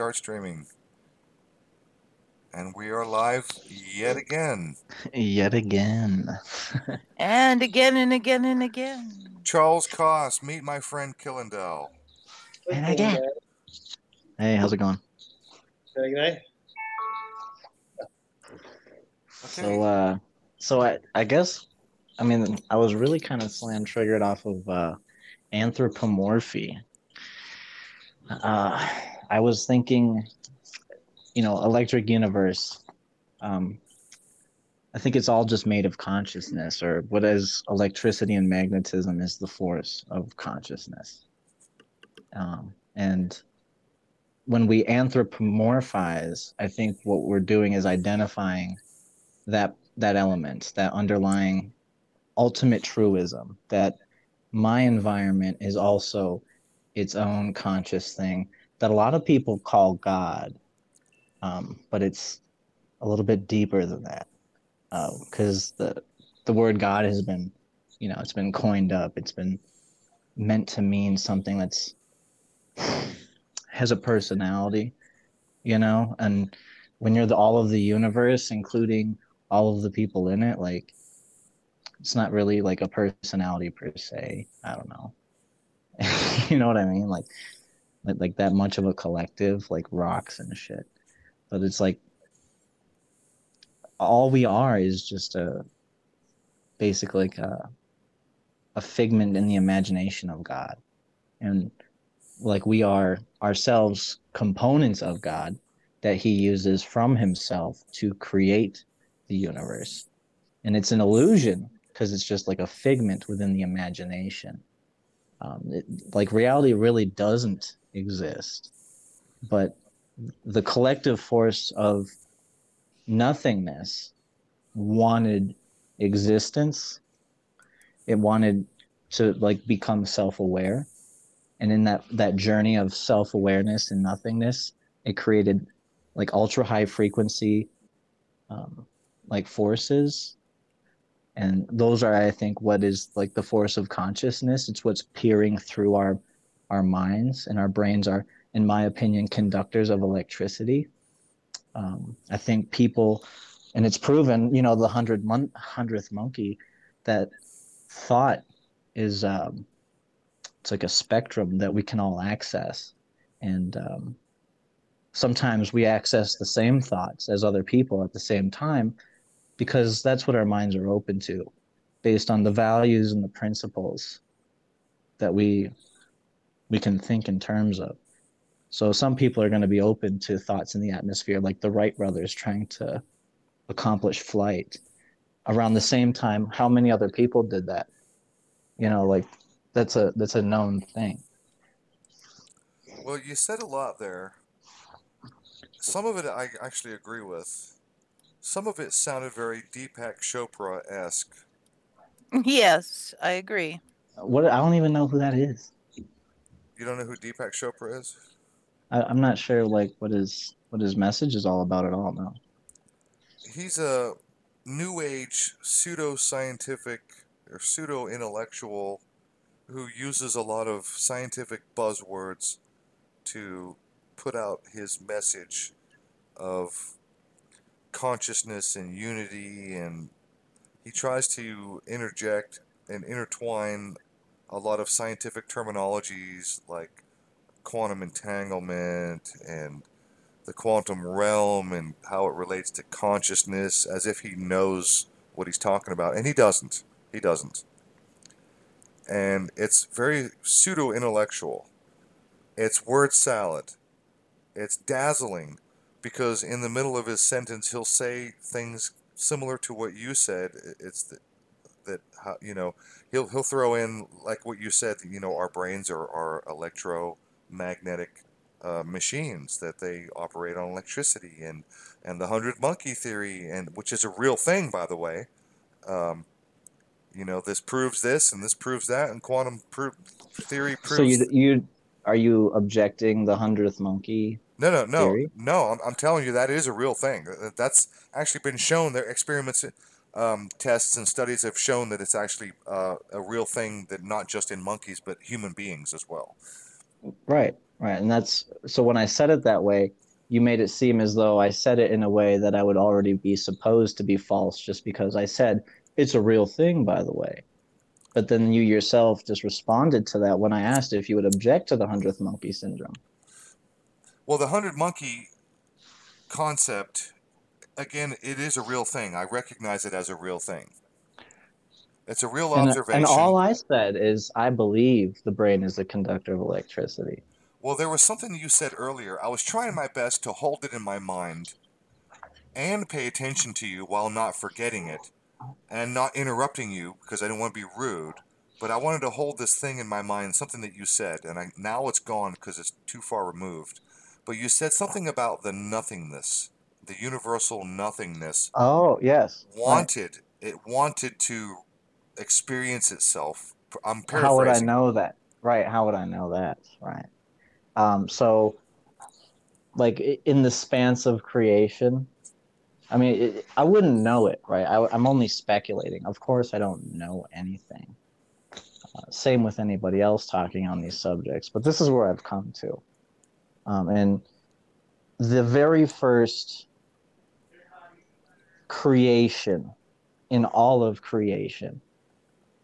start streaming. And we are live yet again. Yet again. And again and again and again. Charles Kos, meet my friend Killendel. And again. Hey, how's it going? Good night. Okay. So, uh, so I, I guess, I mean, I was really kind of slam triggered off of uh, anthropomorphy. Uh, I was thinking, you know, electric universe. Um, I think it's all just made of consciousness, or what is electricity and magnetism is the force of consciousness. Um, and when we anthropomorphize, I think what we're doing is identifying that that element, that underlying ultimate truism, that my environment is also its own conscious thing that a lot of people call God, um, but it's a little bit deeper than that because the the word God has been, you know, it's been coined up. It's been meant to mean something that's has a personality, you know, and when you're the all of the universe, including all of the people in it, like it's not really like a personality per se. I don't know. you know what I mean? Like, like that much of a collective, like rocks and shit. But it's like all we are is just a basically like a a figment in the imagination of God. And like we are ourselves components of God that he uses from himself to create the universe. And it's an illusion because it's just like a figment within the imagination. Um, it, like reality really doesn't exist, but the collective force of nothingness wanted existence. It wanted to like become self-aware, and in that that journey of self-awareness and nothingness, it created like ultra high frequency, um, like forces and those are i think what is like the force of consciousness. It's what's peering through our our minds and our brains are in my opinion conductors of electricity. Um, i think people and it's proven you know the hundred mon- hundredth monkey that thought is um, it's like a spectrum that we can all access. And um, sometimes we access the same thoughts as other people at the same time because that's what our minds are open to based on the values and the principles that we we can think in terms of so some people are going to be open to thoughts in the atmosphere like the wright brothers trying to accomplish flight around the same time how many other people did that you know like that's a that's a known thing Well, you said a lot there. Some of it I actually agree with. Some of it sounded very Deepak Chopra esque. Yes, I agree. Uh, what i don't even know who that is You don't know who Deepak Chopra is? I, i'm not sure like what his what his message is all about at all no He's a new age pseudo scientific or pseudo intellectual who uses a lot of scientific buzzwords to put out his message of consciousness and unity and he tries to interject and intertwine a lot of scientific terminologies like quantum entanglement and the quantum realm and how it relates to consciousness as if he knows what he's talking about and he doesn't. He doesn't. And it's very pseudo intellectual it's word salad. It's dazzling because in the middle of his sentence he'll say things similar to what you said. It's that, that you know he'll he'll throw in like what you said you know our brains are, are electromagnetic uh, machines that they operate on electricity and and the hundred monkey theory and which is a real thing by the way. Um, you know this proves this and this proves that and quantum pro- theory proves so you you are you objecting the hundredth monkey no no no theory? no I'm, I'm telling you that is a real thing that's actually been shown their experiments um, tests and studies have shown that it's actually uh, a real thing that not just in monkeys but human beings as well Right. Right. And that's so when I said it that way, you made it seem as though I said it in a way that I would already be supposed to be false just because I said it's a real thing, by the way. But then you yourself just responded to that when I asked if you would object to the hundredth monkey syndrome. Well, the hundred monkey concept, again, it is a real thing. I recognize it as a real thing. It's a real And, uh, observation. and all I said is I believe the brain is a conductor of electricity. Well, there was something you said earlier. I was trying my best to hold it in my mind and pay attention to you while not forgetting it and not interrupting you because I didn't want to be rude. But I wanted to hold this thing in my mind, something that you said, and I, now it's gone because it's too far removed. But you said something about the nothingness, the universal nothingness Oh, yes. Right. wanted it wanted to experience itself. I'm paraphrasing. How would I know that? Right. How would I know that? Right. Um, so, like in the spans of creation, I mean, it, I wouldn't know it, right? I, I'm only speculating. Of course, I don't know anything. Uh, same with anybody else talking on these subjects, but this is where I've come to. Um, and the very first creation in all of creation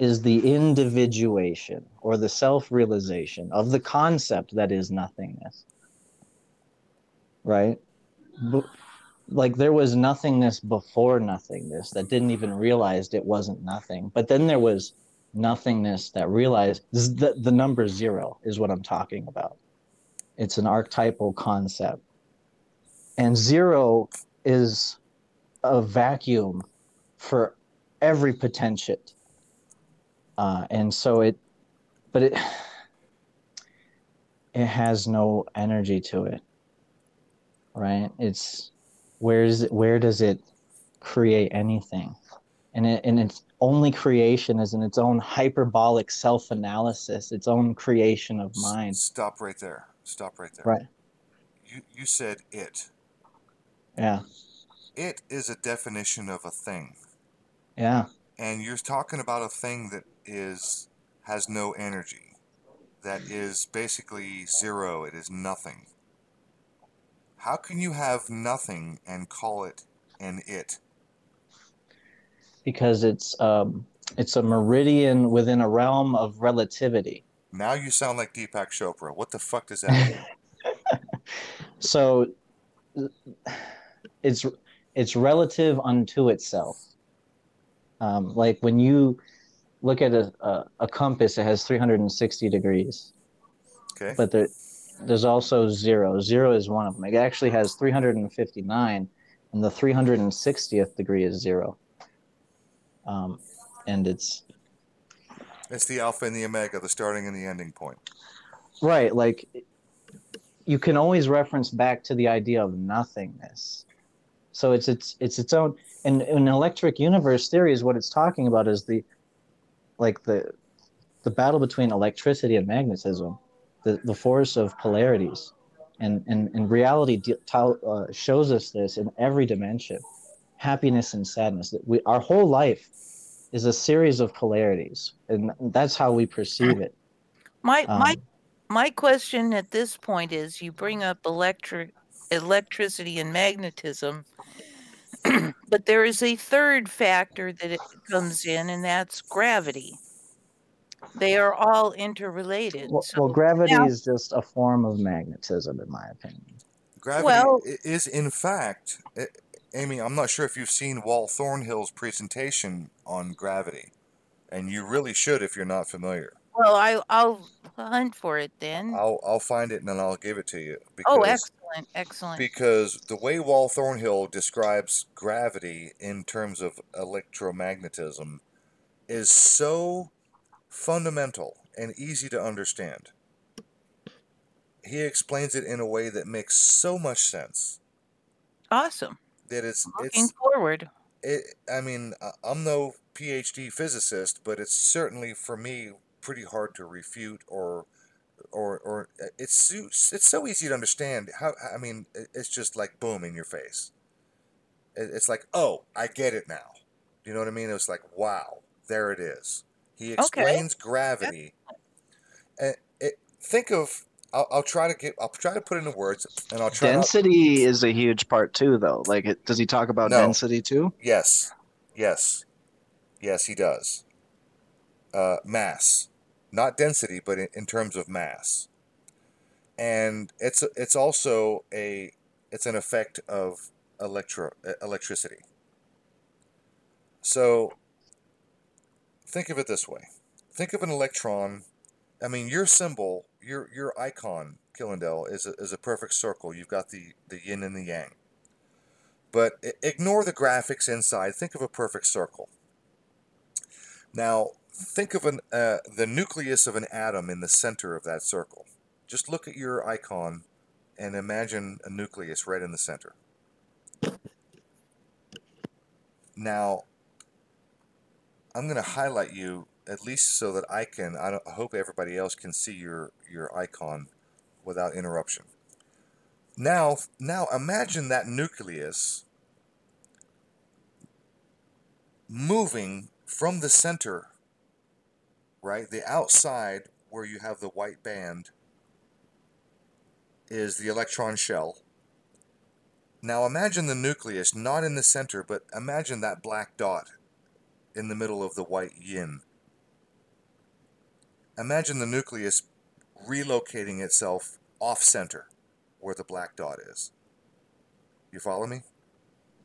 is the individuation or the self realization of the concept that is nothingness. Right? Like there was nothingness before nothingness that didn't even realize it wasn't nothing. But then there was nothingness that realized the, the number zero is what I'm talking about. It's an archetypal concept. And zero is a vacuum for every potentiate uh, and so it but it it has no energy to it right it's where's where does it create anything and it and its only creation is in its own hyperbolic self-analysis its own creation of mind Stop right there. Stop right there. right. You you said it. yeah. It is a definition of a thing. yeah. And you're talking about a thing that is has no energy. That is basically zero. It is nothing. How can you have nothing and call it an it? Because it's um it's a meridian within a realm of relativity now you sound like deepak chopra. What the fuck does that mean? So it's it's relative unto itself. Um, like when you look at a, a, a compass it has 360 degrees. Okay. But there, there's also zero. Zero is one of them. It actually has 359 and the 360th degree is zero. Um, and it's it's the alpha and the omega the starting and the ending point. Right like you can always reference back to the idea of nothingness. So it's it's it's its own and in electric universe theory is what it's talking about is the like the the battle between electricity and magnetism the the force of polarities. And and, and reality de- tell, uh, shows us this in every dimension happiness and sadness. That we our whole life is a series of polarities and that's how we perceive it My my um, my question at this point is you bring up electric electricity and magnetism but there is a third factor that it comes in and that's gravity they are all interrelated Well, so well, gravity now- is just a form of magnetism, in my opinion. gravity Well- i- is in fact amy i'm not sure if you've seen Wal Thornhill's presentation on gravity and you really should if you're not familiar. Well I, i'll hunt for it then. I'll i'll find it and then i'll give it to you oh because excellent excellent. because the way Wal Thornhill describes gravity in terms of electromagnetism is so fundamental and easy to understand. He explains it in a way that makes so much sense. Awesome that it's looking it's forward it, I mean I- I'm no PhD physicist, but it's certainly for me pretty hard to refute or or or uh, it's so, it's so easy to understand how I mean it's just like boom in your face. It's like oh I get it now. You know what I mean? It's like wow there it is. He explains gravity. And it, think of I'll, I'll try to get. I'll try to put it into words, and I'll try. Density is a huge part too, though. Like, it, does he talk about No. density too? yes, yes, yes. He does. Uh, mass, not density, but in, in terms of mass, and it's it's also a it's an effect of electro electricity. So think of it this way. Think of an electron. I mean, your symbol, your your icon, Killendel, is a, is a perfect circle. You've got the, the yin and the yang. But ignore the graphics inside. Think of a perfect circle. Now, think of an uh, the nucleus of an atom in the center of that circle. Just look at your icon and imagine a nucleus right in the center. Now, I'm going to highlight you at least so that I can. I, I hope everybody else can see your your icon without interruption. Now, now imagine that nucleus moving from the center, right? The outside where you have the white band is the electron shell. Now imagine the nucleus not in the center, but imagine that black dot in the middle of the white yin. Imagine the nucleus relocating itself off center where the black dot is. You follow me?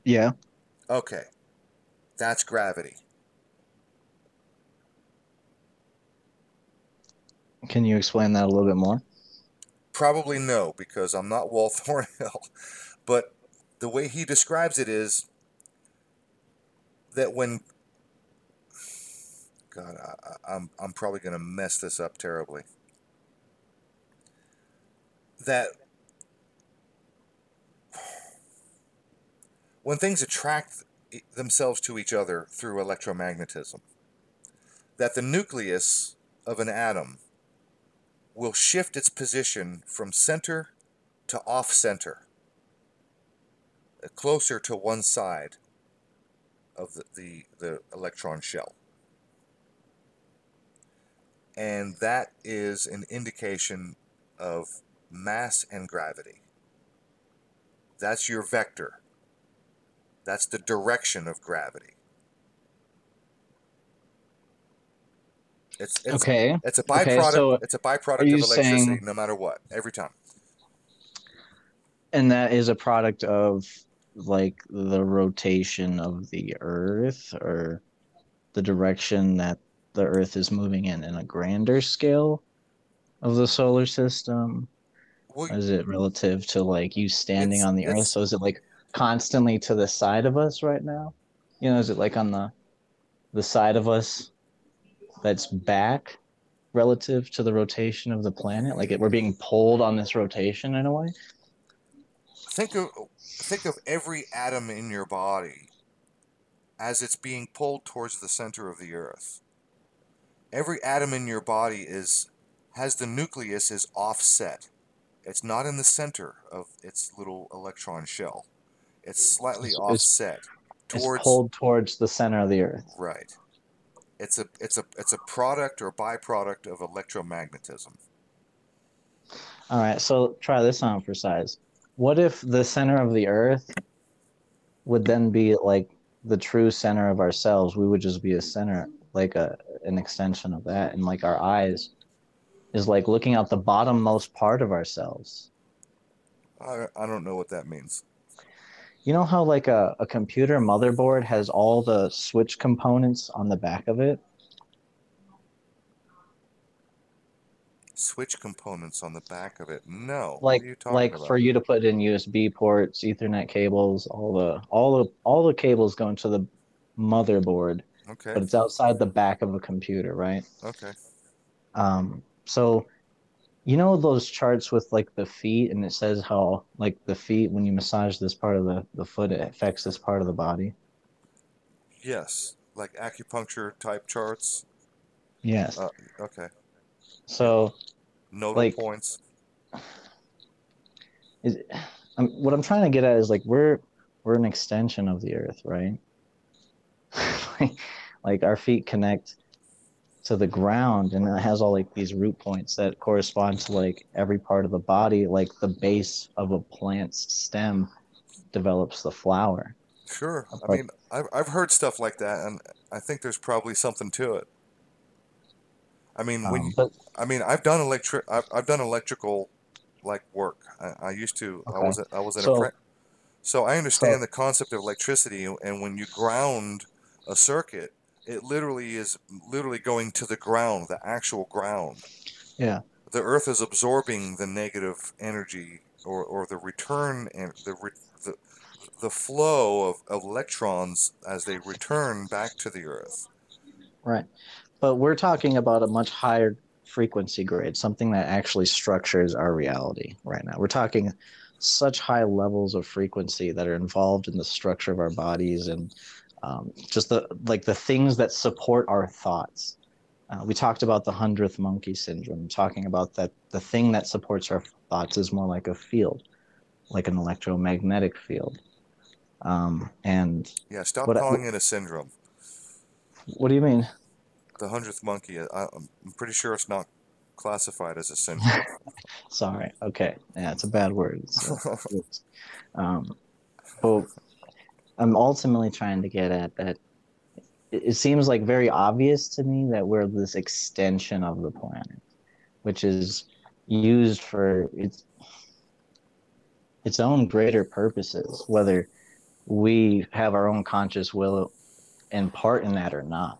Yeah. Okay. That's gravity. Can you explain that a little bit more? Probably no, because I'm not Wal Thornhill. But the way he describes it is that when God, I, I- I'm I'm probably going to mess this up terribly. That when things attract themselves to each other through electromagnetism, that the nucleus of an atom will shift its position from center to off center, uh, closer to one side of the, the, the electron shell. And that is an indication of mass and gravity. That's your vector. That's the direction of gravity. It's, it's Okay. it's a Okay, byproduct. so it's a byproduct of electricity, saying- no matter what, every time. And that is a product of like the rotation of the Earth or the direction that the Earth is moving in in a grander scale of the solar system? Well, Is it relative to like you standing on the Earth? So is it like constantly to the side of us right now? You know, is it like on the the side of us that's back relative to the rotation of the planet? Like it, we're being pulled on this rotation in a way? think of think of every atom in your body as it's being pulled towards the center of the Earth. Every atom in your body is has the nucleus is offset. It's not in the center of its little electron shell. It's slightly It's- it's- offset It's towards pulled towards the center of the Earth. right. It's a it's a it's a product or byproduct of electromagnetism. All right, so try this on for size. What if the center of the Earth would then be like the true center of ourselves? We would just be a center, like a an extension of that, and like our eyes is like looking out the bottommost part of ourselves. I, I don't know what that means. You know how like a, a computer motherboard has all the switch components on the back of it? Switch components on the back of it. No. Like what are you like about? for you to put in USB ports, Ethernet cables, all the all the all the cables go into the motherboard, Okay. but it's outside the back of a computer, right? Okay. Um, so you know those charts with like the feet and it says how like the feet when you massage this part of the, the foot it affects this part of the body. Yes. Like acupuncture type charts. Yes. Uh, okay. So Nodal like- points. is um, what I'm trying to get at is like we're we're an extension of the earth, right? like, like our feet connect to the ground and it has all like these root points that correspond to like every part of the body like the base of a plant's stem develops the flower Sure. I mean, I've I've heard stuff like that, and I think there's probably something to it. I mean, when um, you, but I mean, I've done electric, I've, I've done electrical, like work. I, I used to. I Okay. was a- I was an So- apprentice. So I understand so- the concept of electricity, and when you ground a circuit, it literally is literally going to the ground, the actual ground. yeah The Earth is absorbing the negative energy or, or the return and the, re, the the flow of, of electrons as they return back to the Earth. right but we're talking about a much higher frequency grade something that actually structures our reality right now we're talking such high levels of frequency that are involved in the structure of our bodies and um, just the like the things that support our thoughts uh, we talked about the hundredth monkey syndrome talking about that the thing that supports our thoughts is more like a field like an electromagnetic field um, and Yeah, stop What calling it a syndrome. what do you mean The hundredth monkey. I, I'm pretty sure it's not classified as a syndrome. Sorry. Okay. Yeah, it's a bad word. So, um, but I'm ultimately trying to get at that. It, seems like very obvious to me that we're this extension of the planet, which is used for its its own greater purposes, whether we have our own conscious will and part in that or not.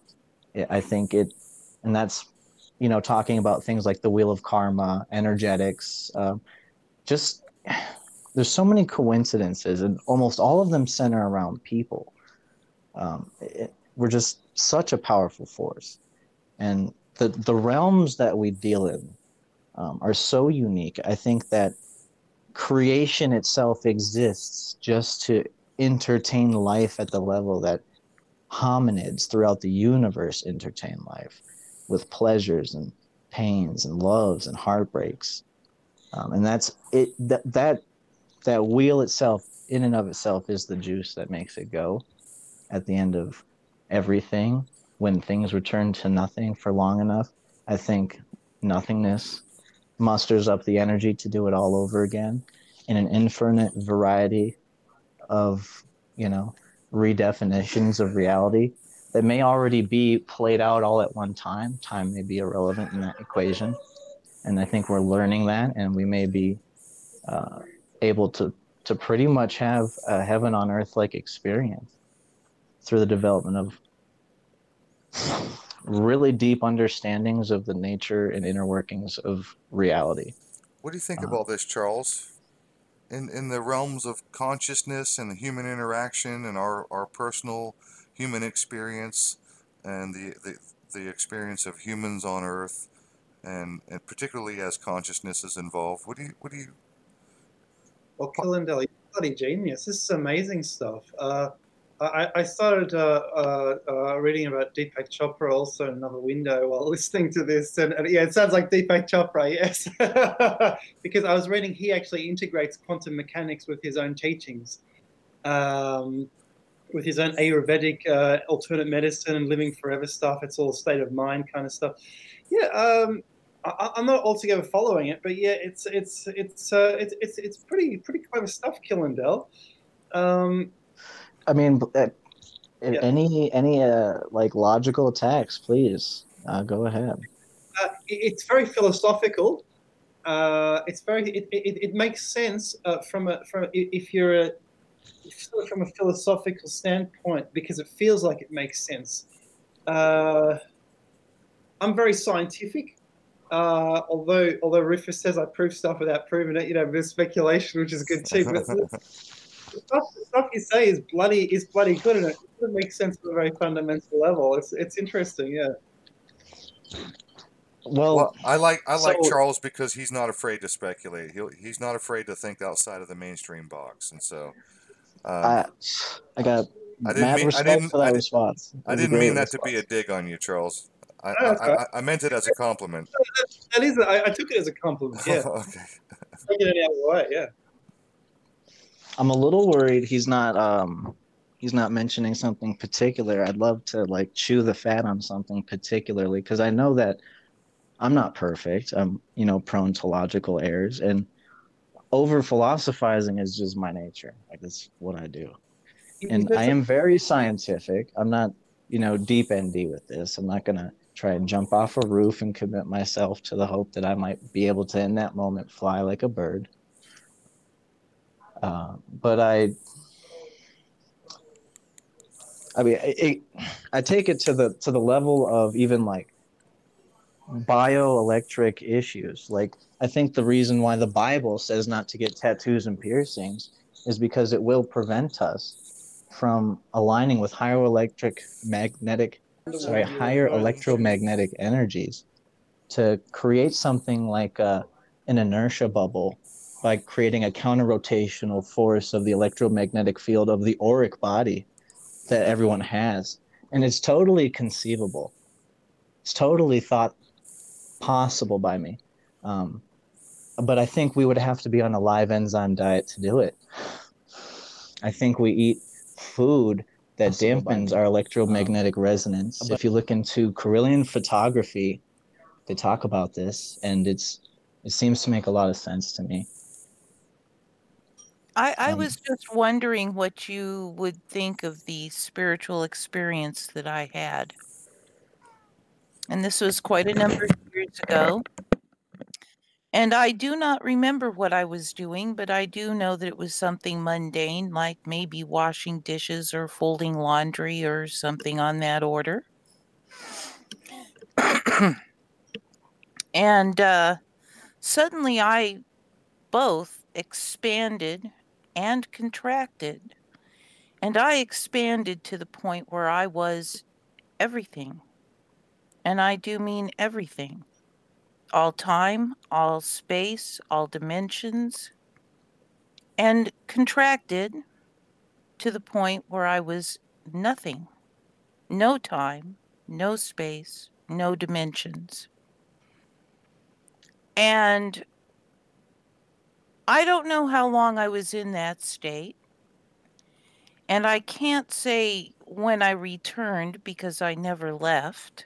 I think it, and that's you know, talking about things like the wheel of karma, energetics, um, just there's so many coincidences, and almost all of them center around people. Um, it, we're just such a powerful force, and the the realms that we deal in um, are so unique. I think that creation itself exists just to entertain life at the level that hominids throughout the universe entertain life with pleasures and pains and loves and heartbreaks um, and that's it that, that that wheel itself in and of itself is the juice that makes it go at the end of everything when things return to nothing for long enough i think nothingness musters up the energy to do it all over again in an infinite variety of you know redefinitions of reality that may already be played out all at one time. Time may be irrelevant in that equation. And I think we're learning that, and we may be uh, able to, to pretty much have a heaven on earth like experience through the development of really deep understandings of the nature and inner workings of reality. What do you think of Uh, all this, Charles? In in the realms of consciousness and the human interaction and our, our personal human experience and the, the the experience of humans on Earth and, and particularly as consciousness is involved, what do you what do you Well, Killendel, you're bloody genius. This is amazing stuff. Uh, I, I started uh, uh, uh, reading about Deepak Chopra also in another window while listening to this. And, and yeah, it sounds like Deepak Chopra, yes. because I was reading he actually integrates quantum mechanics with his own teachings, um, with his own Ayurvedic uh, alternate medicine and living forever stuff. It's all state of mind kind of stuff. Yeah, um, I, I'm not altogether following it, but yeah, it's it's it's uh, it's, it's it's pretty pretty clever stuff, Killendel. Um, I mean, uh, Yeah. any any uh, like logical attacks, please uh, go ahead. uh, it- it's very philosophical. Uh, it's very it, it, it makes sense uh, from a from if you're a sort of from a philosophical standpoint because it feels like it makes sense. Uh, I'm very scientific. Uh, although although Rufus says I prove stuff without proving it, you know, there's speculation, which is good too. But the stuff, the stuff you say is bloody is bloody good, and it doesn't make sense on a very fundamental level. It's it's interesting, yeah. Well, Well, I like I like so- Charles because he's not afraid to speculate. He he's not afraid to think outside of the mainstream box, and so um, I I got I didn't mad mean- I respect didn't- for that I didn't- response. It I didn't mean great that to be a dig on you, Charles. I, Oh, I, I, I meant it as a compliment. That is, I, I took it as a compliment. Yeah, okay. take it any other way. Yeah. I'm a little worried he's not um he's not mentioning something particular, I'd love to like chew the fat on something particularly because I know that I'm not perfect. I'm, you know, prone to logical errors and over philosophizing is just my nature. Like that's what I do. And I am very scientific. I'm not, you know, deep ND with this. I'm not gonna try and jump off a roof and commit myself to the hope that I might be able to in that moment fly like a bird. Uh, but I I mean, it, I take it to the to the level of even like bioelectric issues. Like, I think the reason why the Bible says not to get tattoos and piercings is because it will prevent us from aligning with higher electric magnetic, sorry, higher electromagnetic energies to create something like a, an inertia bubble by creating a counter rotational force of the electromagnetic field of the auric body that everyone has. And it's totally conceivable. It's totally thought possible by me. Um, but I think we would have to be on a live enzyme diet to do it. I think we eat food that dampens our electromagnetic um, resonance. If you look into Kirlian photography, they talk about this, and it's it seems to make a lot of sense to me. I, I um, was just wondering what you would think of the spiritual experience that I had. And this was quite a number of years ago. And I do not remember what I was doing, but I do know that it was something mundane, like maybe washing dishes or folding laundry or something on that order. and uh, suddenly I both expanded and contracted. And I expanded to the point where I was everything. And I do mean everything all time, all space, all dimensions, and contracted to the point where I was nothing. No time, no space, no dimensions. And I don't know how long I was in that state. And I can't say when I returned because I never left.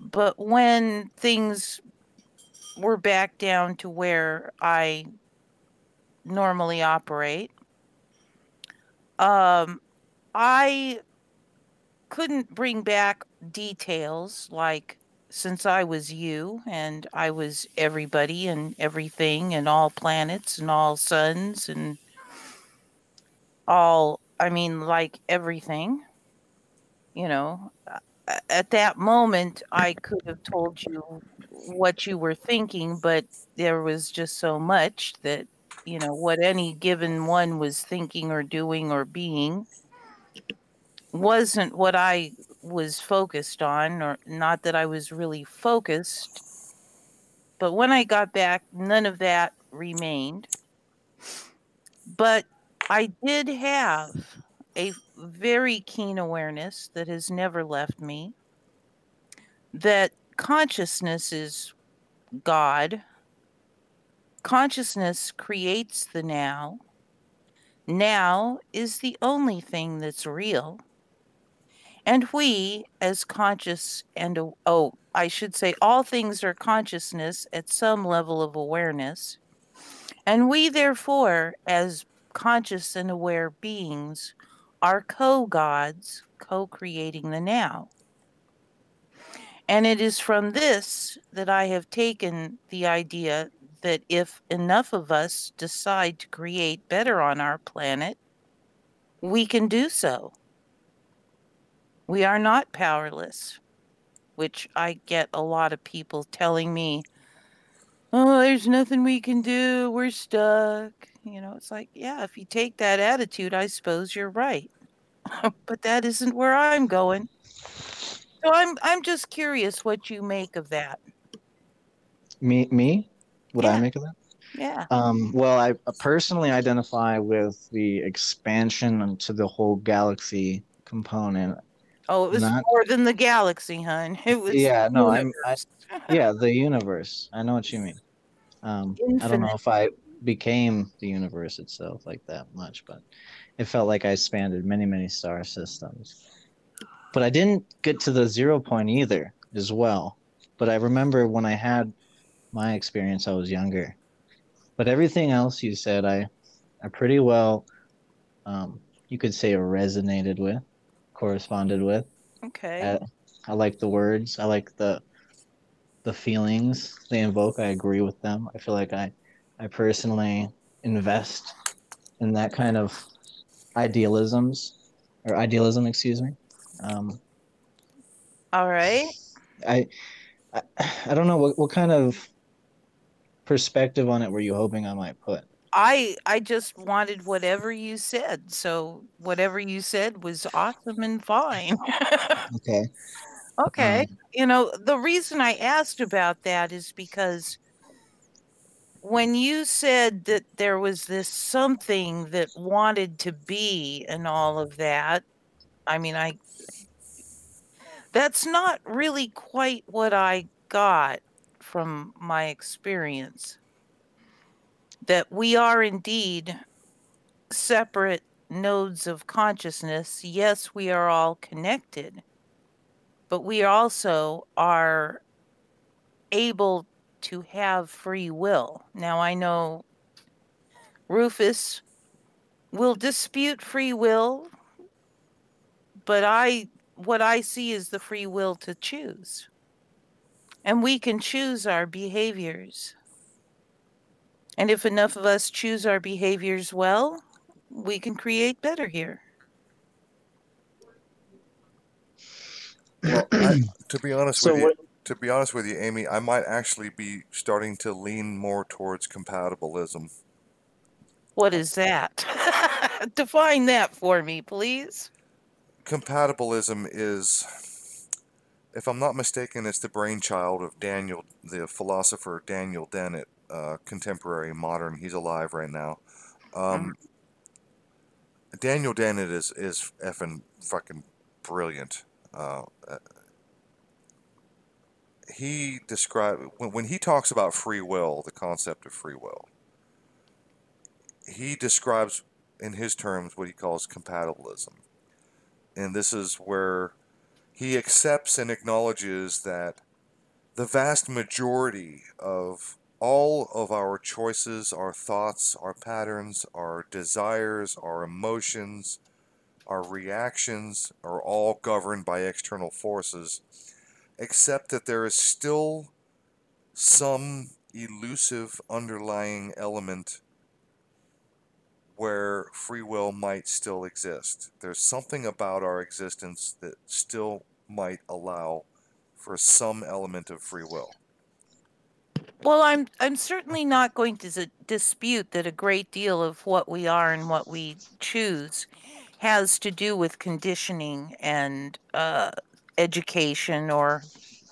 But when things were back down to where I normally operate, um, I couldn't bring back details like since I was you and I was everybody and everything and all planets and all suns and all, I mean, like everything, you know, at that moment, I could have told you what you were thinking, but there was just so much that, you know, what any given one was thinking or doing or being wasn't what I was focused on, or not that I was really focused. But when I got back, none of that remained. But I did have a very keen awareness that has never left me that consciousness is God. Consciousness creates the now. Now is the only thing that's real. And we, as conscious and, oh, I should say, all things are consciousness at some level of awareness. And we, therefore, as conscious and aware beings, are co gods, co creating the now. And it is from this that I have taken the idea that if enough of us decide to create better on our planet, we can do so. We are not powerless, which I get a lot of people telling me, oh, there's nothing we can do. We're stuck. You know, it's like, yeah, if you take that attitude, I suppose you're right. but that isn't where I'm going. So I'm I'm just curious what you make of that. Me me? What yeah. I make of that? Yeah. Um, well, I personally identify with the expansion into the whole galaxy component. Oh, it was Not, more than the galaxy, hun. It was. Yeah, no, I'm. I, yeah, the universe. I know what you mean. Um, I don't know if I became the universe itself like that much, but it felt like I expanded many, many star systems. But I didn't get to the zero point either, as well. But I remember when I had my experience, I was younger. But everything else you said, I, I pretty well, um, you could say, resonated with, corresponded with. Okay. I, I like the words. I like the the feelings they invoke. I agree with them. I feel like I I personally invest in that kind of idealisms or idealism, excuse me. Um, All right. I, I I don't know what what kind of perspective on it were you hoping I might put? I I just wanted whatever you said. So whatever you said was awesome and fine. Okay. okay. Um, you know, the reason I asked about that is because when you said that there was this something that wanted to be and all of that, I mean, I that's not really quite what I got from my experience. That we are indeed separate nodes of consciousness. Yes, we are all connected, but we also are able to have free will. Now, I know Rufus will dispute free will, but I what I see is the free will to choose. And we can choose our behaviors. And if enough of us choose our behaviors well, we can create better here. Well, I, to be honest so with you, to be honest with you, Amy, I might actually be starting to lean more towards compatibilism. What is that? Define that for me, please. Compatibilism is, if I'm not mistaken, it's the brainchild of Daniel, the philosopher Daniel Dennett, uh, contemporary, modern. He's alive right now. Um, Daniel Dennett is is effing fucking brilliant. Uh, uh, he described when, when he talks about free will, the concept of free will. He describes in his terms what he calls compatibilism, and this is where he accepts and acknowledges that the vast majority of all of our choices, our thoughts, our patterns, our desires, our emotions, our reactions are all governed by external forces, except that there is still some elusive underlying element where free will might still exist. There's something about our existence that still might allow for some element of free will. Well, I'm I'm certainly not going to dispute that a great deal of what we are and what we choose has to do with conditioning and uh, education, or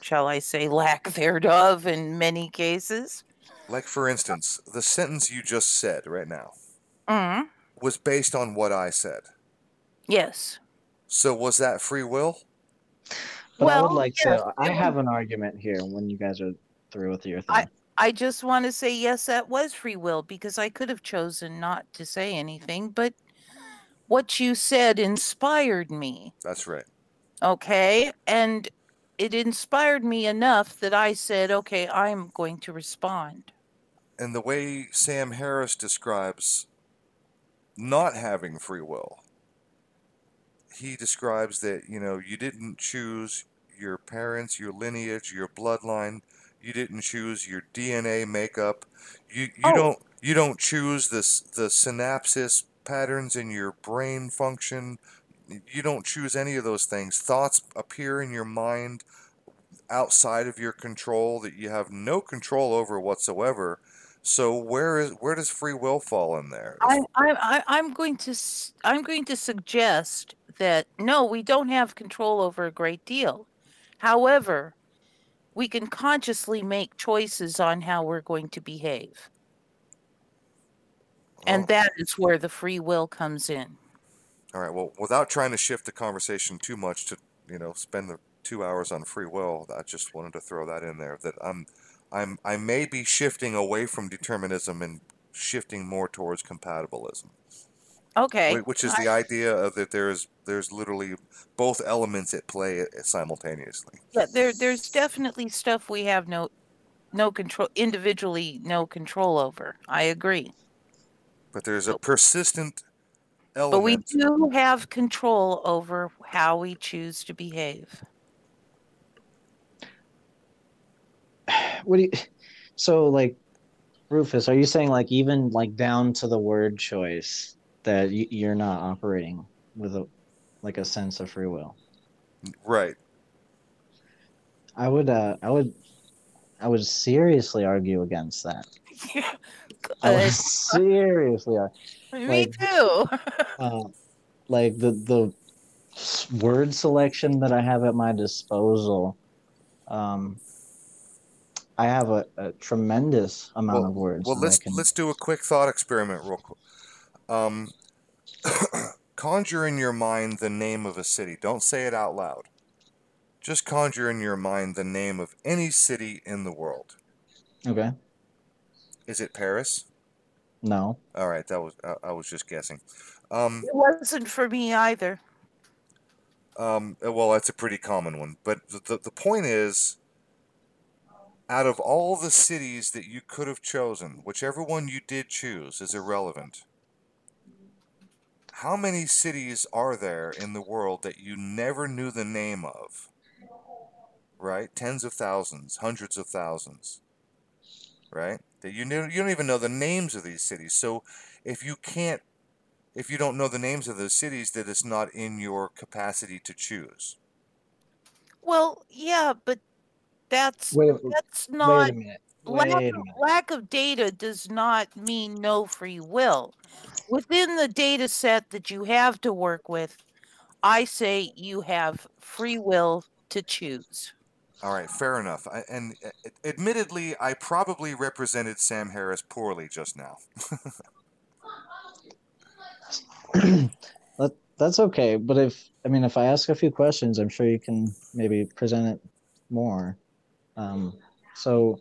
shall I say, lack thereof, in many cases. Like, for instance, the sentence you just said right now Mm, was based on what I said. yes. So, was that free will? But I would Well, like yes, to. I have an argument here when you guys are through with your thing. I- I just want to say yes, that was free will because I could have chosen not to say anything, but what you said inspired me. That's right. Okay. And it inspired me enough that I said, okay, I'm going to respond. And the way Sam Harris describes not having free will, he describes that, you know, you didn't choose your parents, your lineage, your bloodline, you didn't choose your DNA makeup. You you Oh. don't you don't choose this the synapses patterns in your brain function. You don't choose any of those things. Thoughts appear in your mind outside of your control that you have no control over whatsoever. So where is where does free will fall in there? I, I, I'm going to s- I'm going to suggest that no, we don't have control over a great deal. However, we can consciously make choices on how we're going to behave. And Oh, that is where the free will comes in. all right. Well, without trying to shift the conversation too much to you know spend the two hours on free will, I just wanted to throw that in there. That I'm I'm I may be shifting away from determinism and shifting more towards compatibilism. Okay. Which is the idea of that there's there's literally both elements at play uh, simultaneously. Yeah, there there's definitely stuff we have no no control individually no control over. I agree. But there's a persistent element. But we do have control over how we choose to behave. what do you so like rufus are you saying like even like down to the word choice that you, you're not operating with a like a sense of free will Right. i would uh i would i would seriously argue against that Yeah, i would seriously ar- Me like- too. uh, like the the word selection that i have at my disposal um i have a, a tremendous amount of words Well, let's can- let's do a quick thought experiment, real quick. Um, conjure in your mind the name of a city. Don't say it out loud. Just conjure in your mind the name of any city in the world. okay Is it Paris? no All right, that was I, I was just guessing. Um, It wasn't for me either. um, well, that's a pretty common one. But the, the, the point is, out of all the cities that you could have chosen, whichever one you did choose is irrelevant. How many cities are there in the world that you never knew the name of? Right? Tens of thousands, hundreds of thousands. Right? That you knew, you don't even know the names of these cities. So if you can't if you don't know the names of those cities, that it's not in your capacity to choose. Well, yeah, but that's wait, that's wait not a minute lack, wait a of, lack of data does not mean no free will. Within the data set that you have to work with, I say you have free will to choose. All right, fair enough. I, and uh, admittedly, I probably represented Sam Harris poorly just now. that, that's okay but if i mean if i ask a few questions i'm sure you can maybe present it more um, so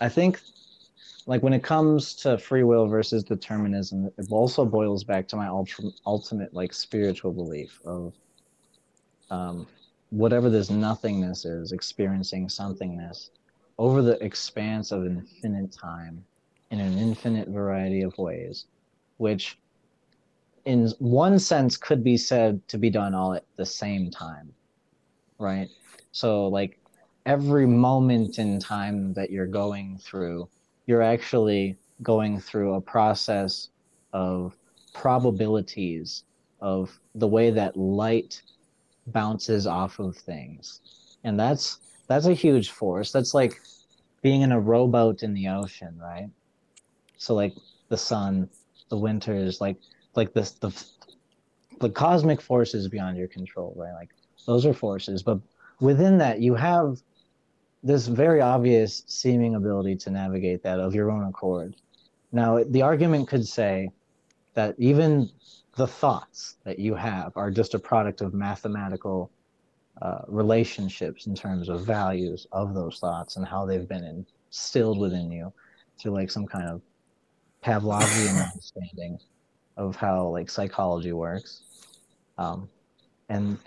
i think like when it comes to free will versus determinism it also boils back to my ultimate like spiritual belief of um, whatever this nothingness is experiencing somethingness over the expanse of infinite time in an infinite variety of ways, which in one sense could be said to be done all at the same time, right? So, like every moment in time that you're going through, you're actually going through a process of probabilities of the way that light bounces off of things. And that's that's a huge force. That's like being in a rowboat in the ocean, right? So like the sun, the winters, like like this the the cosmic forces beyond your control, right? Like those are forces, but within that you have this very obvious seeming ability to navigate that of your own accord. Now, the argument could say that even the thoughts that you have are just a product of mathematical uh, relationships in terms of values of those thoughts and how they've been instilled within you through like some kind of Pavlovian understanding of how like psychology works. Um, and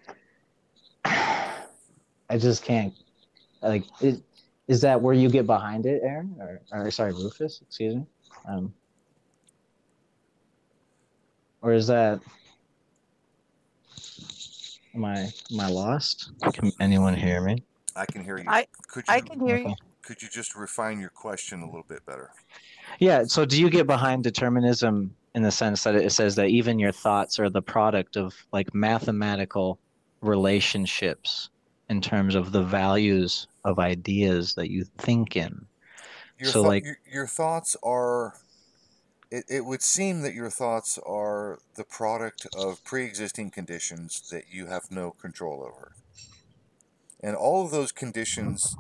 I just can't like it, is that where you get behind it, Aaron? Or, or sorry, Rufus, excuse me. Um, or is that am I am I lost? Can anyone hear me? I can hear you. I- could you I can hear you. Could you just refine your question a little bit better? Yeah. So, do you get behind determinism in the sense that it says that even your thoughts are the product of like mathematical relationships in terms of the values of ideas that you think in? Your So, thou- like- your, your thoughts are. It, it would seem that your thoughts are the product of pre-existing conditions that you have no control over, and all of those conditions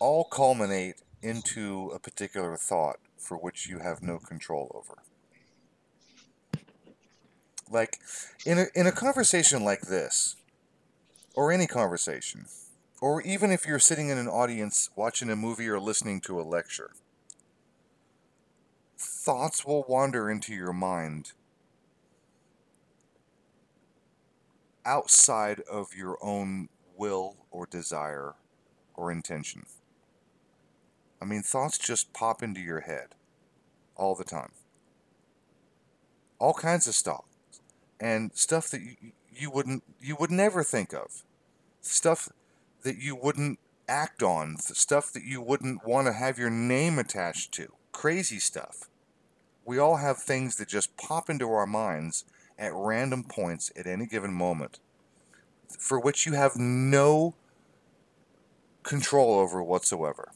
all culminate into a particular thought for which you have no control over. Like in a in a conversation like this, or any conversation, or even if you're sitting in an audience watching a movie or listening to a lecture, thoughts will wander into your mind outside of your own will or desire or intention. I mean, thoughts just pop into your head all the time. All kinds of stuff. And stuff that you, you wouldn't you would never think of. Stuff that you wouldn't act on, stuff that you wouldn't want to have your name attached to. Crazy stuff. We all have things that just pop into our minds at random points at any given moment for which you have no control over whatsoever.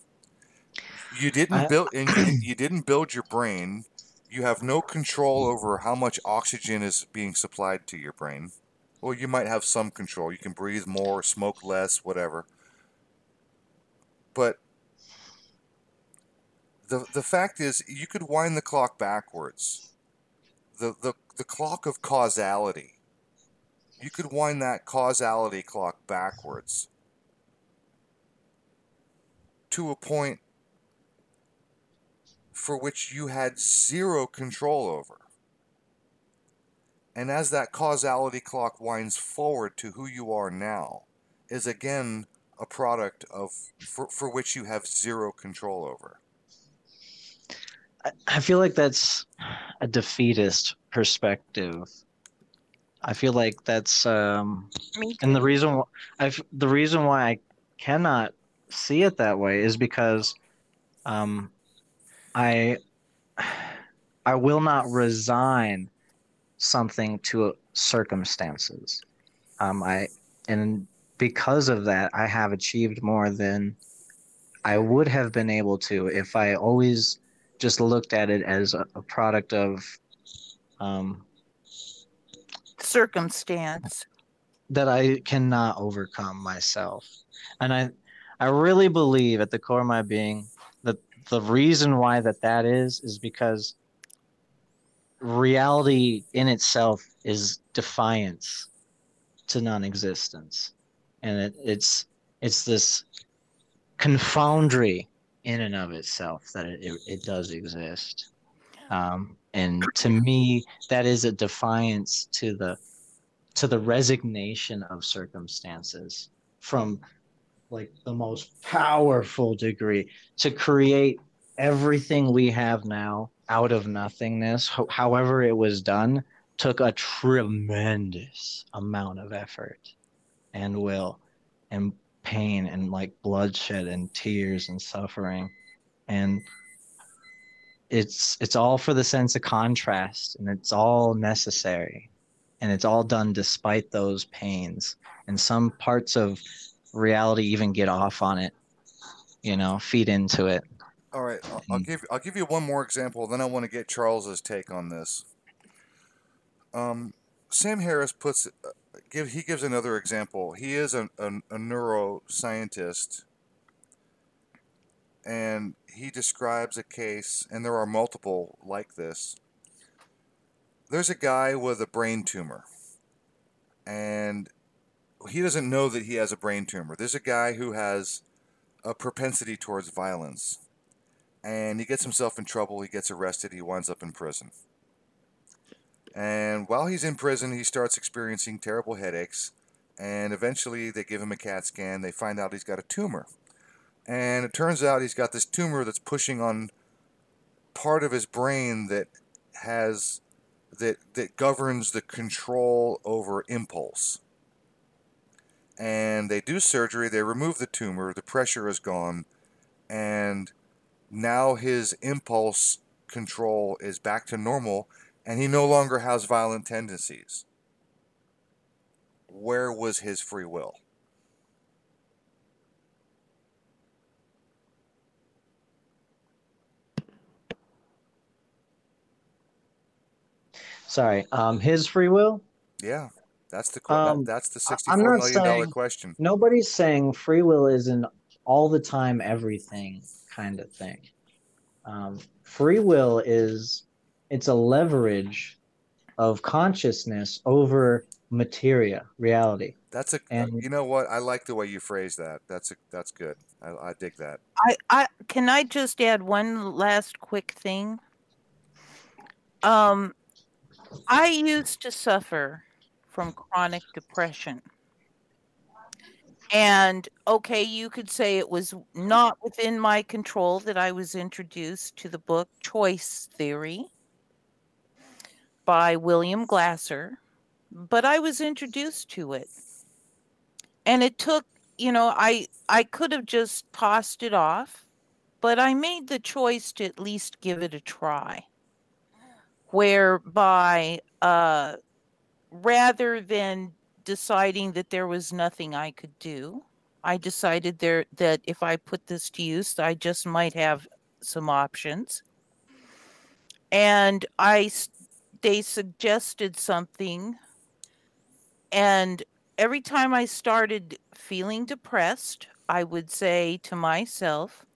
You didn't build you didn't build your brain. You have no control over how much oxygen is being supplied to your brain. Well, you might have some control. You can breathe more, smoke less, whatever. But the the fact is you could wind the clock backwards. The the the clock of causality. You could wind that causality clock backwards to a point for which you had zero control over. And as that causality clock winds forward to who you are now, is again a product of for, for which you have zero control over. I- I feel like that's a defeatist perspective. I feel like that's um and the reason wh- I've the reason why I cannot see it that way is because um I I will not resign something to circumstances. Um I and because of that I have achieved more than I would have been able to if I always just looked at it as a, a product of um Circumstance. that I cannot overcome myself. And I I really believe at the core of my being that the reason why that that is is because reality in itself is defiance to non-existence. And it, it's it's this confoundry in and of itself that it, it, does exist. Um, and to me, that is a defiance to the to the resignation of circumstances from like the most powerful degree to create everything we have now out of nothingness ho- however it was done took a tremendous amount of effort and will and pain and like bloodshed and tears and suffering. And it's it's all for the sense of contrast and it's all necessary and it's all done despite those pains. And some parts of reality even get off on it you know feed into it All right, I'll, I'll Mm. give I'll give you one more example. Then I want to get Charles's take on this. Um, Sam Harris puts uh, give he gives another example. He is a, a, a neuroscientist, and he describes a case, and there are multiple like this. There's a guy with a brain tumor, and he doesn't know that he has a brain tumor. There's a guy who has a propensity towards violence and he gets himself in trouble. He gets arrested. He winds up in prison. And while he's in prison, he starts experiencing terrible headaches. And eventually, they give him a CAT scan. They find out he's got a tumor. And it turns out he's got this tumor that's pushing on part of his brain that has that that governs the control over impulse. And they do surgery. They remove the tumor. The pressure is gone, and now his impulse control is back to normal and he no longer has violent tendencies. Where was his free will? sorry um his free will Yeah, that's the Um, that, that's the sixty-four million dollar question. nobody's saying free will isn't all the time everything kind of thing um, free will is it's a leverage of consciousness over materia reality That's a. And- you know what? I like the way you phrase that. That's a, that's good. I, I dig that. I, I can I just add one last quick thing. Um, I used to suffer from chronic depression. And okay, you could say it was not within my control that I was introduced to the book Choice Theory by William Glasser, but I was introduced to it. And it took, you know, I I could have just tossed it off, but I made the choice to at least give it a try. Whereby uh rather than deciding that there was nothing I could do, I decided there that if I put this to use, I just might have some options. And I they suggested something and every time I started feeling depressed, I would say to myself,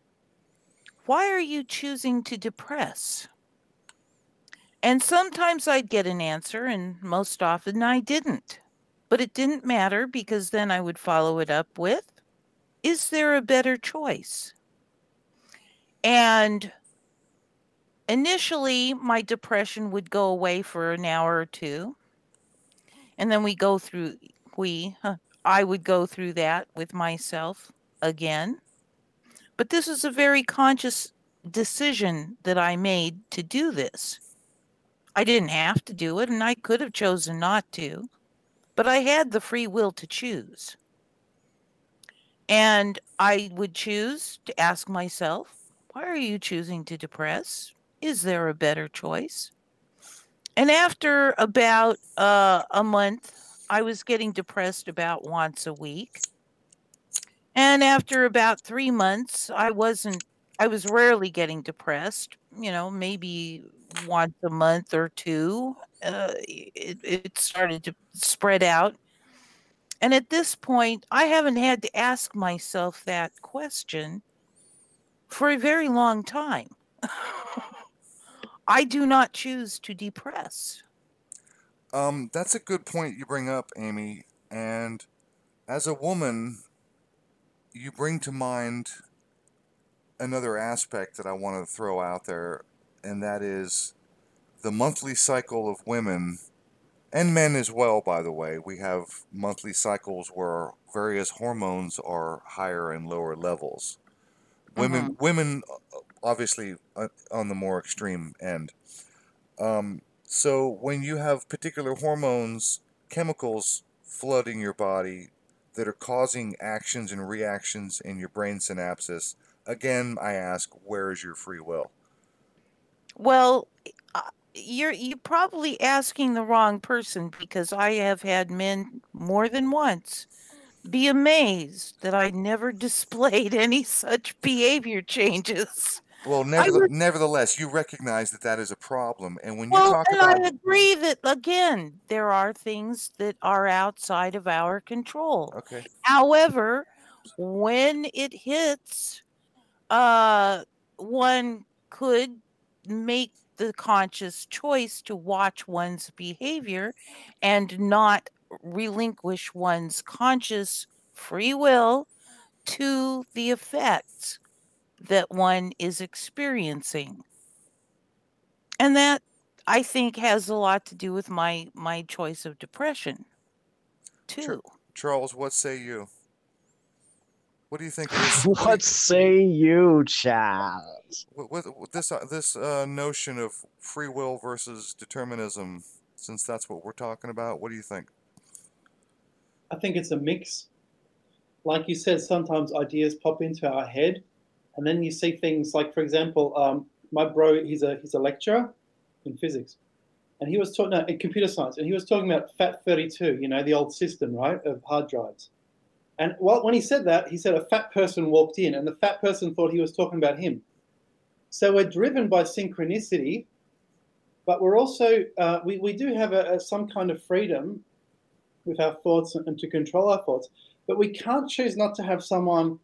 why are you choosing to depress? And sometimes I'd get an answer, and most often I didn't. But it didn't matter because then I would follow it up with, Is there a better choice? And initially, my depression would go away for an hour or two. And then we go through, we, huh, I would go through that with myself again. But this is a very conscious decision that I made to do this. I didn't have to do it, and I could have chosen not to, but I had the free will to choose. And I would choose to ask myself, why are you choosing to depress? Is there a better choice? And after about uh, a month, I was getting depressed about once a week. And after about three months, I wasn't, I was rarely getting depressed, you know, maybe once a month or two. Uh, it, it started to spread out. And at this point, I haven't had to ask myself that question for a very long time. I do not choose to depress. Um, that's a good point you bring up, Amy. And as a woman, you bring to mind another aspect that I want to throw out there, and that is the monthly cycle of women and men as well, by the way. We have monthly cycles where various hormones are higher and lower levels. Women, women, uh, obviously, uh, on the more extreme end. Um, so when you have particular hormones, chemicals flooding your body that are causing actions and reactions in your brain synapses, again, I ask, where is your free will? Well, you're you're probably asking the wrong person because I have had men more than once be amazed that I never displayed any such behavior changes. Well, neverthe- nevertheless, you recognize that that is a problem, and when you Well, talk and about I agree that again there are things that are outside of our control. okay, However, when it hits, uh, one could make the conscious choice to watch one's behavior and not relinquish one's conscious free will to the effects that one is experiencing. And that I think has a lot to do with my my choice of depression too. Charles, what say you? What do you think? of This, What say you, Charles? With, with, this uh, this uh, notion of free will versus determinism, since that's what we're talking about, what do you think? I think it's a mix. Like you said, sometimes ideas pop into our head, and then you see things like, for example, um, my bro, he's a he's a lecturer in physics, and he was talking no, in computer science, and he was talking about FAT32, you know, the old system, right, of hard drives. And while, when he said that, he said a fat person walked in, and the fat person thought he was talking about him. So we're driven by synchronicity, but we're also uh, we we do have a, a, some kind of freedom with our thoughts and to control our thoughts. But we can't choose not to have someone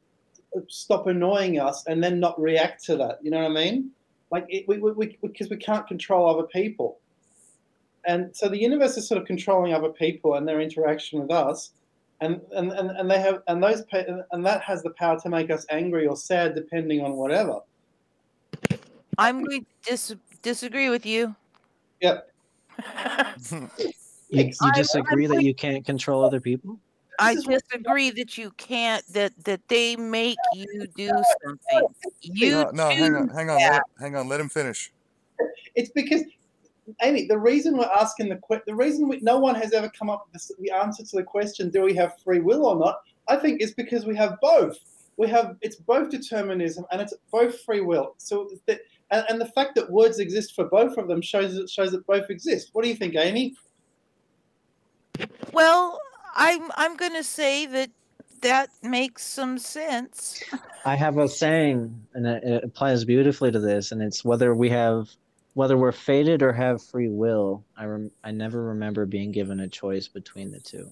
stop annoying us and then not react to that. You know what I mean? Like it, we, we, because we can't control other people. And so the universe is sort of controlling other people and their interaction with us. and and and, and they have and those and that has the power to make us angry or sad depending on whatever. I'm going to dis- disagree with you. Yep. You, you I- I disagree that you can't control other people? I This is what- disagree that you can't that that they make you do something. You no, no, hang on, hang on, let, hang on. Let him finish. It's because, Amy, the reason we're asking the que- the reason we, no one has ever come up with the, the answer to the question, do we have free will or not? I think it's because we have both. We have it's both determinism and it's both free will. So that and, and the fact that words exist for both of them shows it shows that both exist. What do you think, Amy? Well, I'm I'm going to say that that makes some sense. I have a saying, and it, it applies beautifully to this, and it's whether we have, whether we're fated or have free will. I rem- I never remember being given a choice between the two.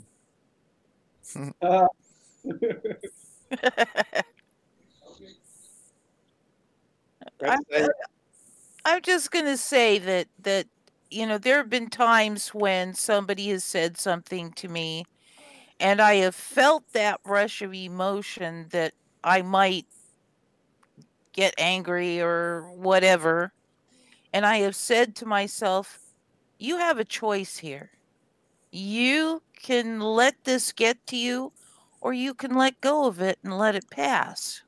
Uh, I'm, I'm just going to say that that you know there have been times when somebody has said something to me and I have felt that rush of emotion that I might get angry or whatever and I have said to myself you have a choice here. You can let this get to you or you can let go of it and let it pass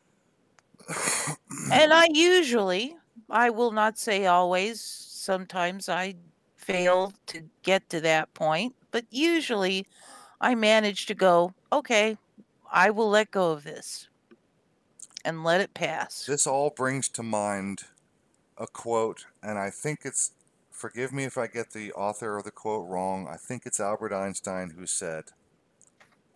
and I usually, I will not say always, sometimes I fail to get to that point, but usually I manage to go, okay, I will let go of this and let it pass. This all brings to mind a quote, and I think it's, forgive me if I get the author of the quote wrong, I think it's Albert Einstein who said,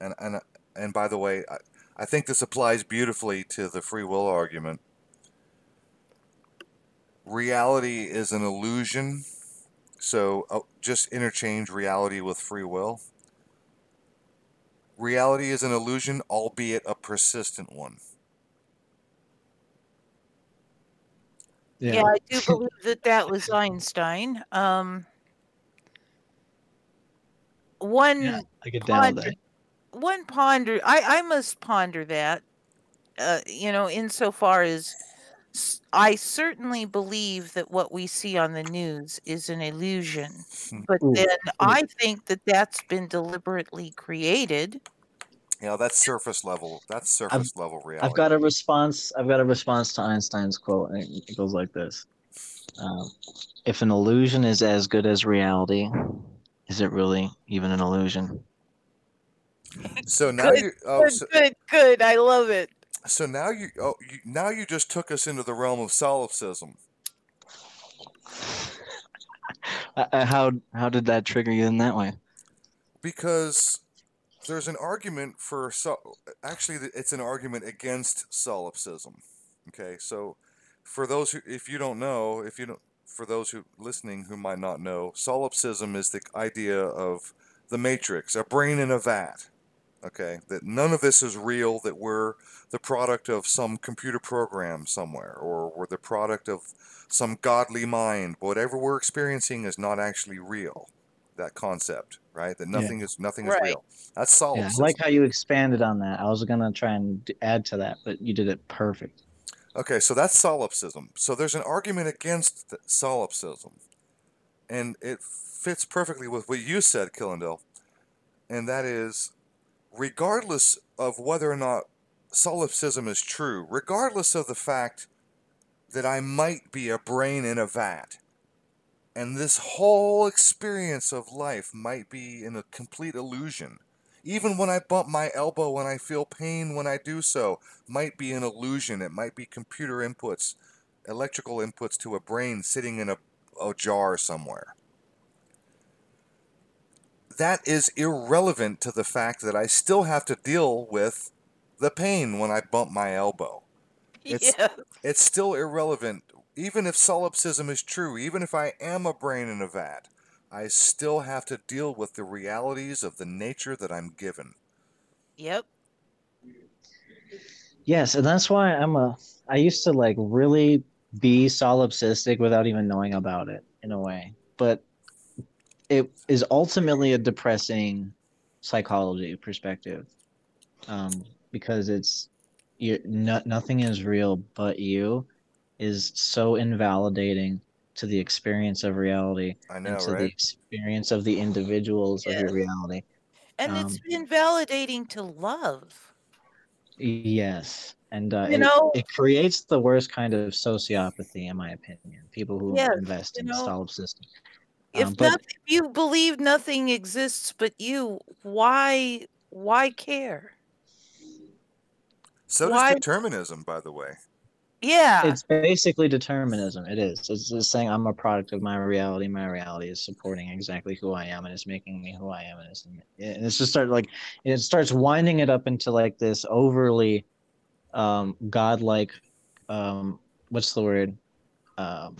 and, and, and by the way, I, I think this applies beautifully to the free will argument. Reality is an illusion, so uh, just interchange reality with free will. Reality is an illusion, albeit a persistent one. Yeah, I do believe that that was Einstein. Um, one Yeah, I get down with that. One ponder. I I must ponder that. Uh, you know, insofar as I certainly believe that what we see on the news is an illusion, but then I think that that's been deliberately created. Yeah, that's surface level. That's surface level reality. I've got a response. I've got a response to Einstein's quote, and it goes like this: um, "If an illusion is as good as reality, is it really even an illusion?" So now Good, you oh good, so, good, good. I love it. so now you oh you, now you just took us into the realm of solipsism. Uh, uh, how how did that trigger you in that way? because there's an argument for so actually it's an argument against solipsism okay so for those who if you don't know if you don't for those who listening who might not know solipsism is the idea of the matrix a brain in a vat okay that none of this is real that we're the product of some computer program somewhere or we're the product of some godly mind whatever we're experiencing is not actually real that concept right that Yeah. nothing is nothing Right. is real that's Yeah, I like how you expanded on that. I was gonna try and add to that, but you did it perfect. Okay, so that's solipsism. So there's an argument against solipsism, and it fits perfectly with what you said, Killendel, and that is, regardless of whether or not solipsism is true, regardless of the fact that I might be a brain in a vat, and this whole experience of life might be in a complete illusion. Even when I bump my elbow and I feel pain when I do so, might be an illusion. It might be computer inputs, electrical inputs to a brain sitting in a, a jar somewhere. That is irrelevant to the fact that I still have to deal with the pain when I bump my elbow. It's- yeah. It's still irrelevant. Even if solipsism is true, even if I am a brain in a vat, I still have to deal with the realities of the nature that I'm given. Yep. Yes, and that's why I'm a. I used to like really be solipsistic without even knowing about it in a way, but it is ultimately a depressing psychology perspective um, because it's you. No, nothing is real but you, is so invalidating to the experience of reality I know, and to the experience of the individuals of your reality. And it's Um, invalidating to love. Yes, and uh, You it, know- it creates the worst kind of sociopathy, in my opinion. People who Yes, invest you in know, solipsism. If Um, but noth- if you believe nothing exists but you, why why care? So Why- does determinism, by the way. Yeah. it's basically determinism. It is. It's just saying I'm a product of my reality. My reality is supporting exactly who I am, and it's making me who I am. And it's and it's just start like it starts winding it up into like this overly um, godlike. Um, what's the word? Um,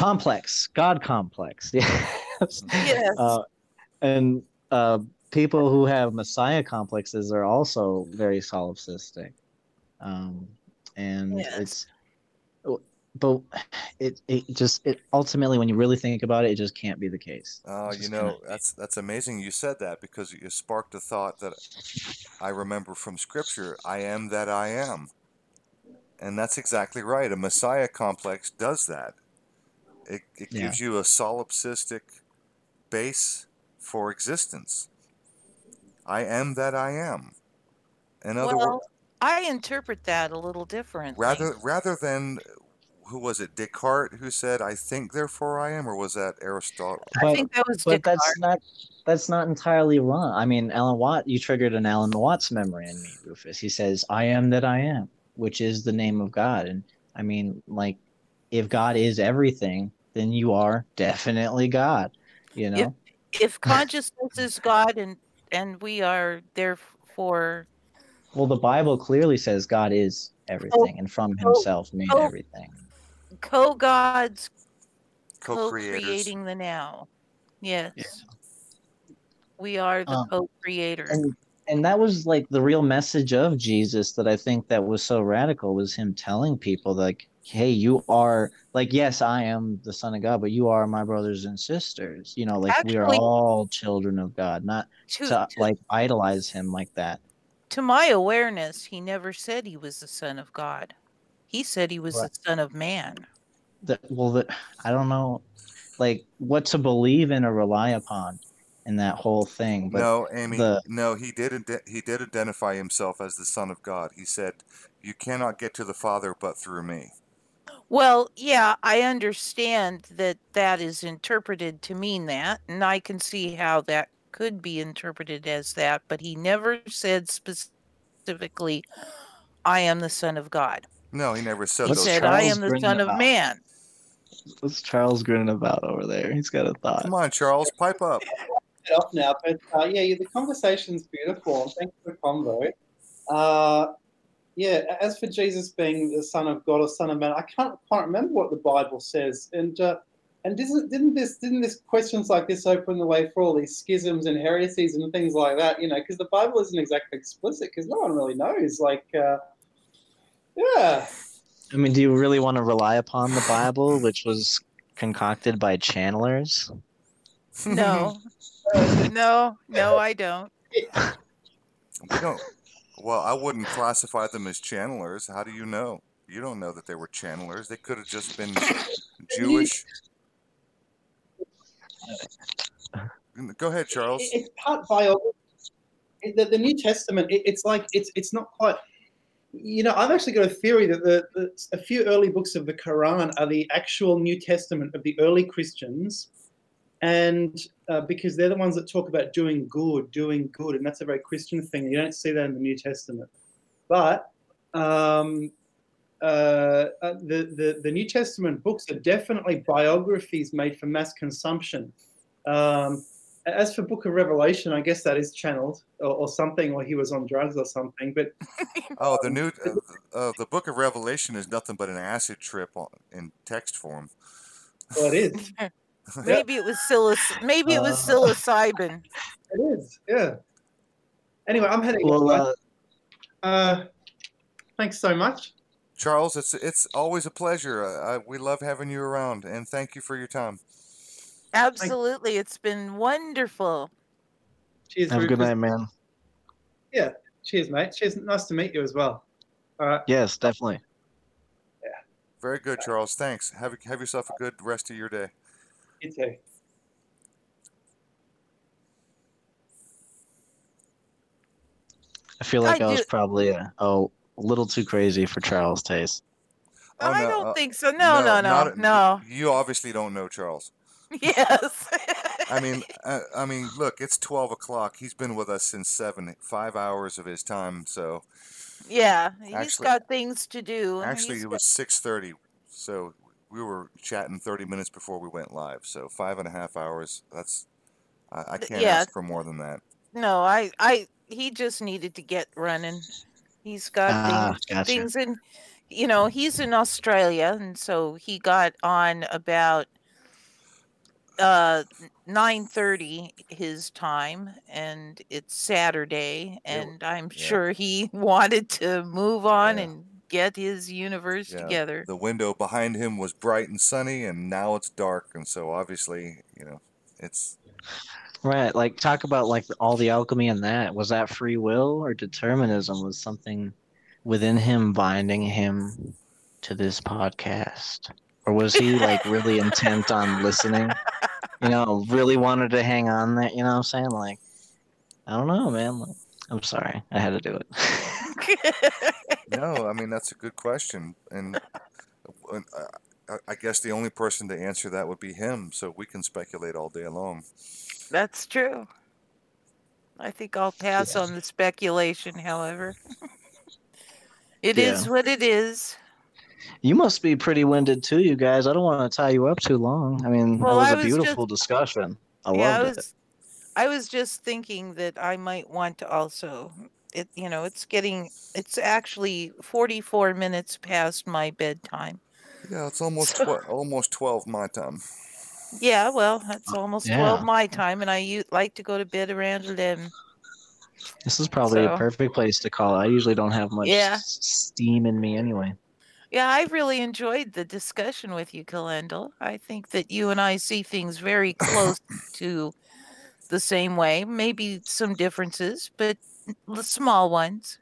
complex. God complex. Yes. Yes. Uh, and uh, people who have messiah complexes are also very solipsistic um, and Yes. it's but it it just it ultimately when you really think about it it just can't be the case It's you know, kinda- that's that's amazing you said that because you sparked a thought that I remember from scripture. I am that I am. And that's exactly right. A Messiah complex does that. It, it Yeah. gives you a solipsistic base for existence. I am that I am. In other well, words, I interpret that a little differently. rather rather than who was it Descartes who said I think therefore I am or was that Aristotle? I think that was but Descartes. that's not that's not entirely wrong i mean alan watt you triggered an alan watts memory in me rufus he says i am that i am which is the name of god and i mean like if god is everything then you are definitely god you know if consciousness is God and and we are therefore Well, the Bible clearly says God is everything and from himself made oh. everything. co-gods Co-creators. co-creating the now. Yes. We are the Um, co-creators. And and that was like the real message of Jesus that I think that was so radical was him telling people like, hey, you are like, yes, I am the son of God, but you are my brothers and sisters. You know, like we are all children of God, not to, to to, like idolize him like that. to my awareness, he never said he was the son of God. He said he was Right. the son of man. That well that I don't know like what to believe in or rely upon in that whole thing. But no, Amy. the- no, he did. ide- He did identify himself as the Son of God. He said, "You cannot get to the Father but through me." Well, yeah, I understand that that is interpreted to mean that, and I can see how that could be interpreted as that, but he never said specifically, I am the Son of God. No, he never said He said, things. I am the grinning Son of? Man. what's Charles grinning about over there? He's got a thought. Come on, Charles, pipe up. it off now, but uh, yeah, yeah, the conversation's beautiful. and Thanks for the convo. Uh, yeah, as for Jesus being the Son of God or Son of Man, I can't quite remember what the Bible says. And uh, and didn't didn't this didn't this questions like this open the way for all these schisms and heresies and things like that? You know, because the Bible isn't exactly explicit because no one really knows. Like, uh, yeah, I mean, do you really want to rely upon the Bible, which was concocted by channelers? No, no, no, I don't. we don't. Well, I wouldn't classify them as channelers. How do you know? You don't know that they were channelers. They could have just been Jewish. Go ahead, Charles. It- it's part biography. The, the New Testament, it, it's like it's it's not quite. You know, I've actually got a theory that the, the a few early books of the Quran are the actual New Testament of the early Christians, and uh, because they're the ones that talk about doing good, doing good, and that's a very Christian thing. You don't see that in the New Testament, but um, uh, uh, the, the the New Testament books are definitely biographies made for mass consumption. Um, as for Book of Revelation, I guess that is channeled or, or something, or he was on drugs or something. But Oh, the new uh, uh, the Book of Revelation is nothing but an acid trip on, in text form. well, it is. Maybe it was psiloc- maybe it was Uh. psilocybin. It is. Yeah. Anyway, I'm heading. Well, uh, uh, thanks so much. Charles, it's it's always a pleasure. Uh, I, we love having you around, and thank you for your time. Absolutely. It's been wonderful. Cheers. have a good night, man. Yeah. Cheers, mate. Cheers. Nice to meet you as well. All right. Yes, definitely. Yeah. Very good, Charles. Thanks. Have have yourself a good rest of your day. You too. I feel like I I, was do- probably a, a little too crazy for Charles' taste. Oh, I no, don't uh, think so. No, no, no, not- no. You obviously don't know Charles. Yes. I mean, uh, I mean, look, it's twelve o'clock. He's been with us since seven, five hours of his time. So yeah, he's Actually- got things to do. actually, he's it was six thirty. So we were chatting thirty minutes before we went live. So five and a half hours. That's I, I can't yeah. ask for more than that. no, I, I, he just needed to get running. He's got Ah, things, gotcha. things in, you know, he's in Australia, and so he got on about uh 9:30 his time and it's Saturday Yeah, and I'm yeah. sure he wanted to move on Yeah. and get his universe Yeah, together. The window behind him was bright and sunny, and now it's dark. And so obviously, you know, it's Right, like talk about like all the alchemy in that. Was that free will or determinism? Was something within him binding him to this podcast? Or was he like really intent on listening? You know, really wanted to hang on there, you know what I'm saying? Like I don't know, man. Like, I'm sorry. I had to do it. no. I mean, that's a good question, and uh, I, I guess the only person to answer that would be him. So we can speculate all day long. That's true. I think I'll pass Yeah. on the speculation, however. It is Yeah. what it is. You must be pretty winded too, you guys. I don't want to tie you up too long. I mean, Well, that was I a was beautiful discussion. I yeah, I loved it. I was just thinking that I might want to also it you know, it's getting it's actually 44 minutes past my bedtime. Yeah, it's almost So- tw- almost twelve my time. Yeah, well, that's almost 12 my time and I u- like to go to bed around 11. This is probably So- a perfect place to call. I usually don't have much Yeah. steam in me anyway. Yeah, I really enjoyed the discussion with you, Killendel. I think that you and I see things very close to the same way. Maybe some differences, but l- small ones.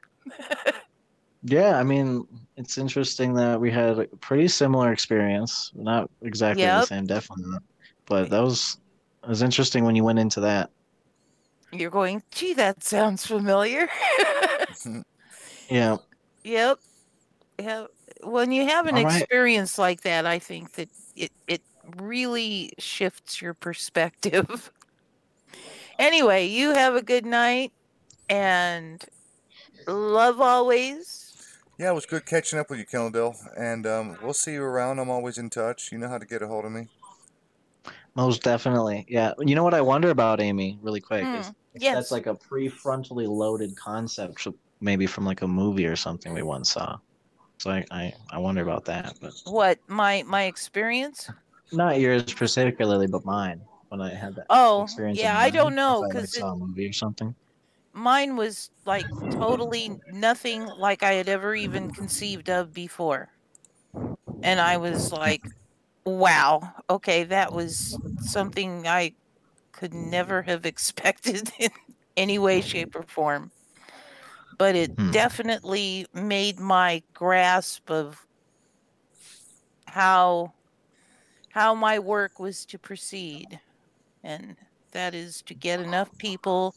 Yeah, I mean, it's interesting that we had a pretty similar experience. Not exactly the same, definitely not. But that was it was interesting when you went into that. You're going, gee, that sounds familiar. Yeah, yep. Yep. When you have an All right. experience like that, I think that it, it really shifts your perspective. anyway, you have a good night and love always. Yeah, it was good catching up with you, Killendel, and um, we'll see you around. I'm always in touch. You know how to get a hold of me. most definitely. Yeah. You know what I wonder about Amy, really quick, is Hmm, yes. that's like a prefrontally loaded concept, maybe from like a movie or something we once saw. So I, I, I wonder about that, but What my my experience? not yours particularly, but mine when I had that Oh, experience. in yeah, I don't know I, like, because saw a movie or something. Mine was like totally nothing like I had ever even conceived of before, and I was like, "Wow, okay, that was something I could never have expected in any way, shape, or form." But it Hmm. definitely made my grasp of how how my work was to proceed and that is to get enough people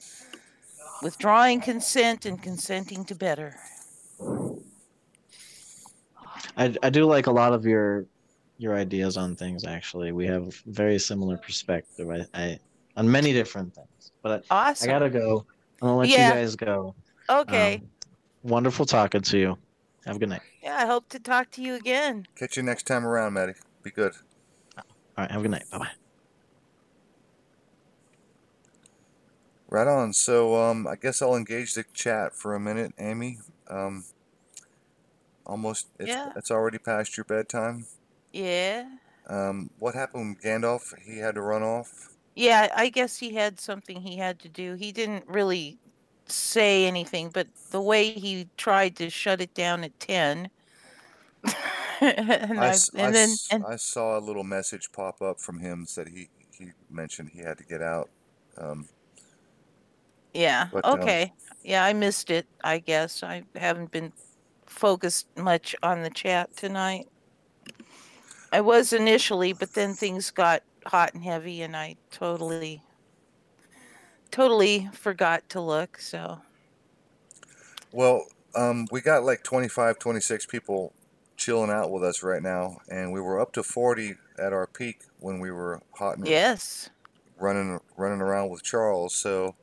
withdrawing consent and consenting to better I, I do like a lot of your your ideas on things. Actually, we have very similar perspective. I, I on many different things. But I, I gotta go. I'm gonna let Yeah. you guys go. okay Um, wonderful talking to you. Have a good night. yeah i hope to talk to you again Catch you next time around, Maddie. Be good. All right. Have a good night. Bye bye. Right on. So um, I guess I'll engage the chat for a minute, Amy. Um, almost. It's, Yeah. It's already past your bedtime. yeah Um, what happened with Gandalf? He had to run off. yeah i guess he had something he had to do he didn't really say anything but the way he tried to shut it down at 10 and, I, I and then and I saw a little message pop up from him said he he mentioned he had to get out. Um, Yeah. But, um, okay. yeah, I missed it. I guess I haven't been focused much on the chat tonight. I was initially, but then things got hot and heavy, and I totally, totally forgot to look. So Well, um, we got like 25, 26 people chilling out with us right now, and we were up to 40 at our peak when we were hot and yes, running running around with Charles. So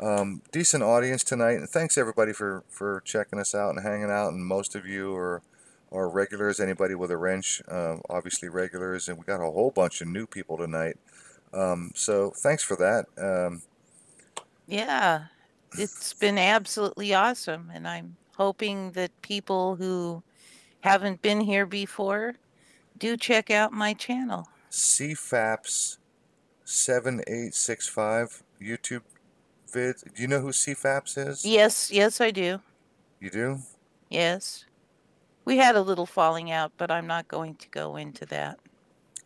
um, decent audience tonight, and thanks everybody for for checking us out and hanging out. And most of you are are regulars. Anybody with a wrench, um, obviously regulars, and we got a whole bunch of new people tonight. Um, so thanks for that. Um, yeah, it's been absolutely awesome, and I'm hoping that people who haven't been here before do check out my channel. CFAPS seven eight six five YouTube vid. Do you know who CFAPS is? Yes, yes, I do. You do? Yes. We had a little falling out, but I'm not going to go into that.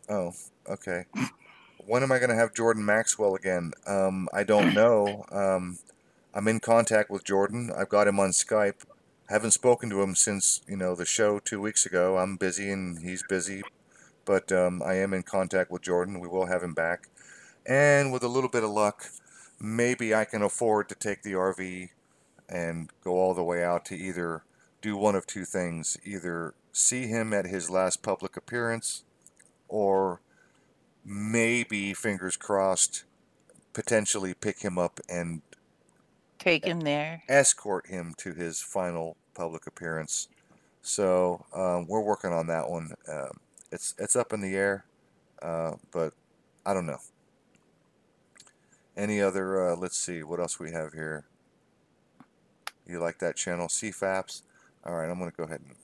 Oh, okay. when am I going to have Jordan Maxwell again? Um, I don't know. Um, I'm in contact with Jordan. I've got him on Skype. Haven't spoken to him since you know the show two weeks ago. I'm busy and he's busy, but um, I am in contact with Jordan. We will have him back, and with a little bit of luck, maybe I can afford to take the RV and go all the way out to either do one of two things: either see him at his last public appearance, or maybe fingers crossed, potentially pick him up and Take him there. escort him to his final public appearance. So um, we're working on that one. Um, it's it's up in the air, uh, but I don't know. Any other? Uh, let's see what else we have here. You like that channel, CFAPS? All right, I'm gonna go ahead and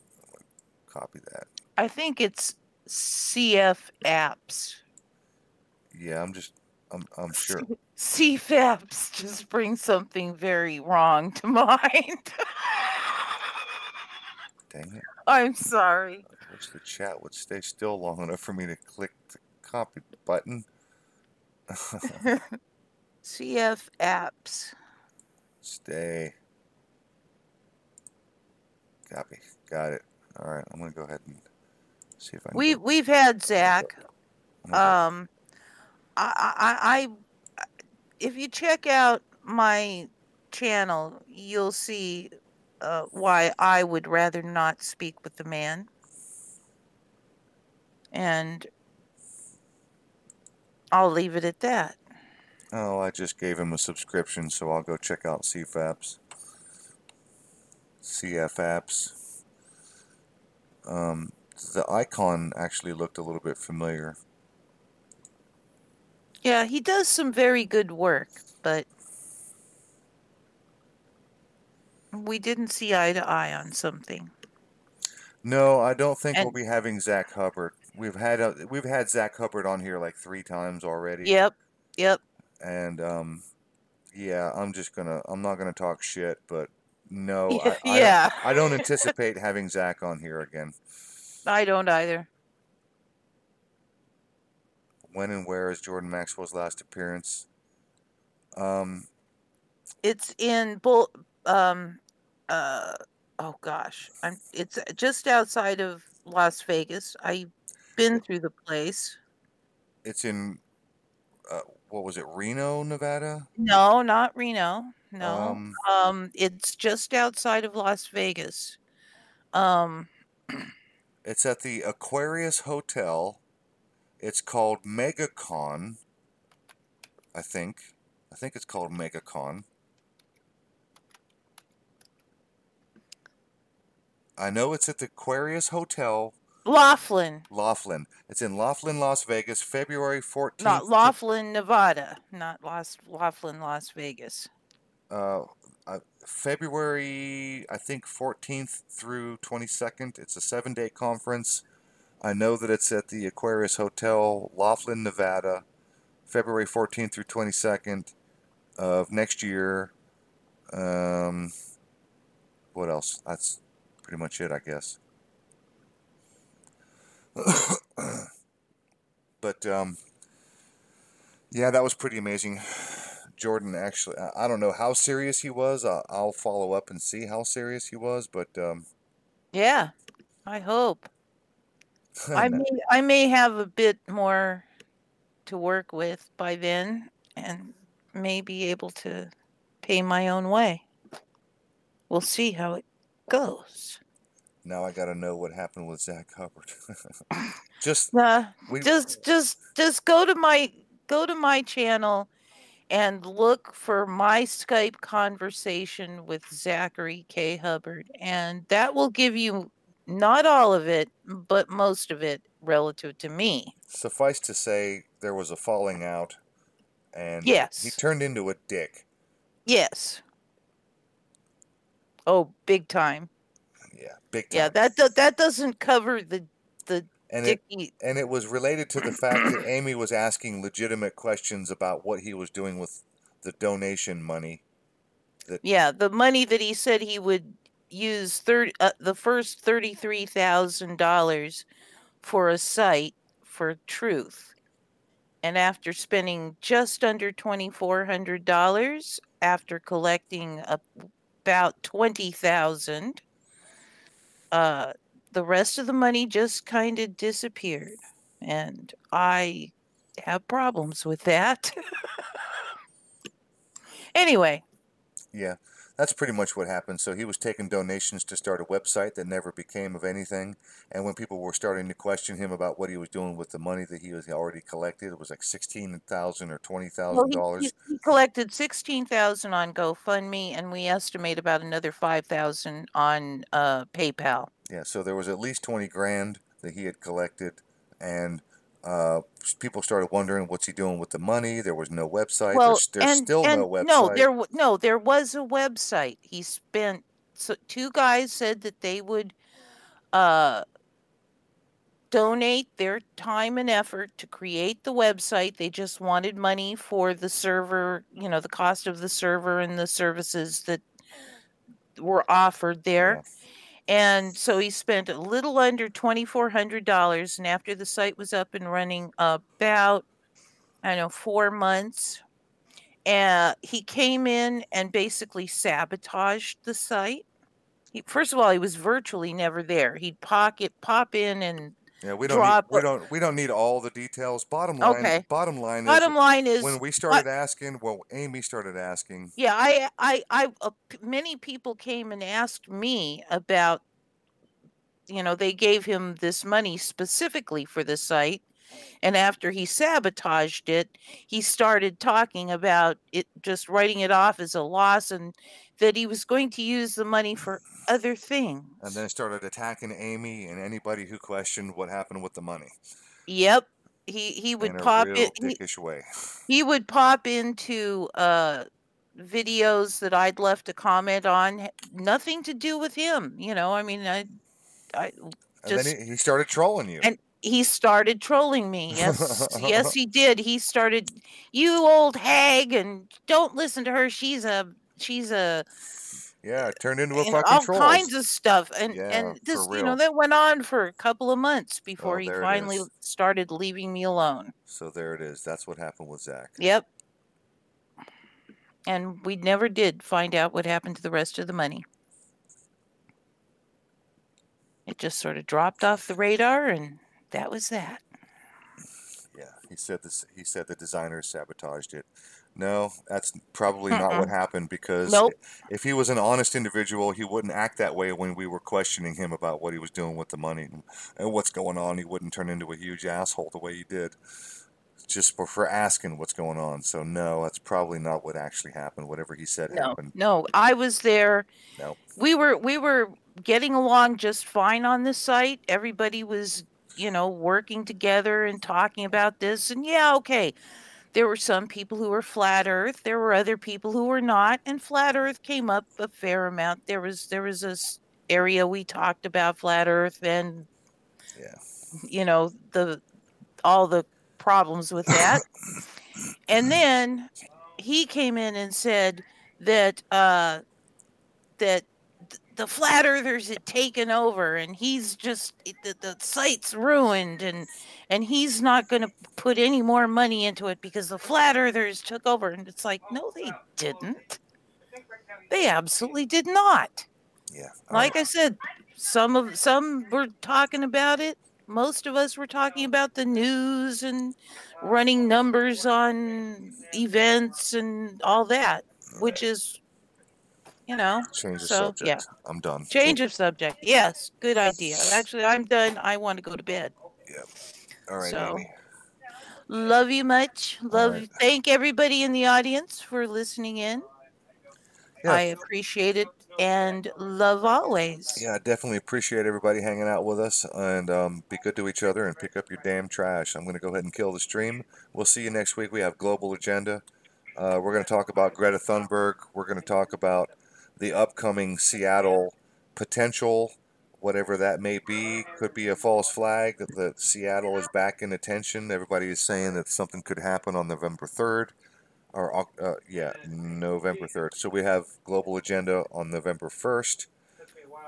copy that. I think it's CF apps. Yeah, I'm just I'm I'm sure. CFAPs just brings something very wrong to mind. Dang it! I'm sorry. I wish the chat would stay still long enough for me to click the copy button. CF apps. Stay. Copy. Got it. All right. I'm gonna go ahead and see if I can. We go- we've had Zach. Um, I, I, I, if you check out my channel, you'll see uh, why I would rather not speak with the man. And I'll leave it at that. Oh, I just gave him a subscription, so I'll go check out CFAPS. CF apps. Um, the icon actually looked a little bit familiar. Yeah, he does some very good work, but we didn't see eye to eye on something. No, I don't think we'll be having Zach Hubbard. We've had a, we've had Zach Hubbard on here like three times already. Yep, yep. And um, yeah, I'm just gonna I'm not gonna talk shit, but no, I, I, don't- I don't anticipate having Zach on here again. I don't either. When and where is Jordan Maxwell's last appearance? Um, It's in Bull. Um, uh, oh gosh, I'm. It's just outside of Las Vegas. I've been through the place. it's in uh, what was it, Reno, Nevada? No, not Reno. No. Um, Um, it's just outside of Las Vegas. Um, it's at the Aquarius Hotel. It's called MegaCon. I think. I think it's called MegaCon. I know it's at the Aquarius Hotel, Laughlin, Laughlin. It's in Laughlin, Las Vegas, February 14th. not Laughlin, Nevada, not Las Laughlin, Las Vegas. uh, uh, February, I think 14th through 22nd. It's a seven day conference. I know that it's at the Aquarius Hotel, Laughlin, Nevada, February 14th through 22nd of next year. Um, what else? That's pretty much it, I guess. but um, yeah, that was pretty amazing. Jordan actually. I- don't know how serious he was. I'll, I'll follow up and see how serious he was. But um, Yeah, I hope. I may I may have a bit more to work with by then and may be able to pay my own way. We'll see how it goes. Now I got to know what happened with Zach Hubbard. Just Uh, we. just just just go to my go to my channel and look for my Skype conversation with Zachary K. Hubbard. And that will give you not all of it, but most of it relative to me. Suffice to say, there was a falling out, and yes. he turned into a dick. Yes. Oh, big time. Yeah, big time. Yeah, that do- that doesn't cover the the and it and it was related to the fact that Amy was asking legitimate questions about what he was doing with the donation money. Yeah, the money that he said he would use third uh, the first thirty three thousand dollars for a site for truth, and after spending just under twenty four hundred dollars after collecting about twenty thousand, uh, the rest of the money just kind of disappeared, and I have problems with that. anyway. Yeah, that's pretty much what happened. So he was taking donations to start a website that never became of anything. And when people were starting to question him about what he was doing with the money that he was already collected, it was like sixteen thousand or twenty thousand he, dollars. he- he collected sixteen thousand on GoFundMe, and we estimate about another five thousand on uh, PayPal. Yeah, so there was at least twenty grand that he had collected, and uh, people started wondering what's he doing with the money. There was no website. Well, there's there's and still and no website. no, there no, there was a website. He spent so two guys said that they would uh, donate their time and effort to create the website. They just wanted money for the server, you know, the cost of the server and the services that were offered there. And so he spent a little under $2,400. And after the site was up and running about, I don't know, four months, uh, he came in and basically sabotaged the site. He, first of all, he was virtually never there. He'd pocket pop in and Yeah, we don't need, we don't we don't need all the details. Bottom line, Okay. bottom line bottom is line is when we started asking, well, Amy started asking. Yeah, I, I, I, uh, many people came and asked me about, you know, they gave him this money specifically for the site. And after he sabotaged it, he started talking about it, just writing it off as a loss and that he was going to use the money for other things. And then started attacking Amy and anybody who questioned what happened with the money Yep. He, he would in a pop real it. He, dickish way. he would pop into uh videos that I'd left a comment on nothing to do with him you know I mean I I And just then he, he started trolling you. and he started trolling me yes yes he did he started you old hag and don't listen to her she's a she's a yeah, turned into a fucking all troll. kinds of stuff and Yeah, and this you know that went on for a couple of months before Oh, he finally started leaving me alone So there it is. That's what happened with Zach. Yep. And we never did find out what happened to the rest of the money. It just sort of dropped off the radar, and that was that. Yeah, he said this. He said the designer sabotaged it. No, that's probably not what happened because Nope. if he was an honest individual, he wouldn't act that way when we were questioning him about what he was doing with the money and, and what's going on. He wouldn't turn into a huge asshole the way he did just for, for asking what's going on. So no, that's probably not what actually happened. Whatever he said No, happened. no, I was there. No. We were we were getting along just fine on the site. Everybody was, you know, working together and talking about this. And yeah, okay. There were some people who were flat earth. There were other people who were not, and flat earth came up a fair amount. There was there was this area we talked about flat earth and Yeah. you know the all the problems with that. and then he came in and said that uh, that th- the flat earthers had taken over and he's just the, the site's ruined and and he's not going to put any more money into it because the flat earthers took over and it's like no they didn't. They absolutely did not. Yeah. like i said some of some were talking about it. Most of us were talking about the news and running numbers on events and all that which is you know change the so, subject. yeah. I'm done. Change of subject. Yes, good idea. Actually, I'm done. I want to go to bed. Yep. All right, so- Amy. Love you much. Love. right. Thank everybody in the audience for listening in. Yeah. I appreciate it and love always. Yeah, I definitely appreciate everybody hanging out with us and um, be good to each other and pick up your damn trash. I'm going to go ahead and kill the stream. We'll see you next week. We have Global Agenda. Uh, we're going to talk about Greta Thunberg. We're going to talk about the upcoming Seattle potential, whatever that may be. Could be a false flag that, that Seattle is back in attention. Everybody is saying that something could happen on November 3rd. Or, uh, yeah, November 3rd. So we have Global Agenda on November 1st.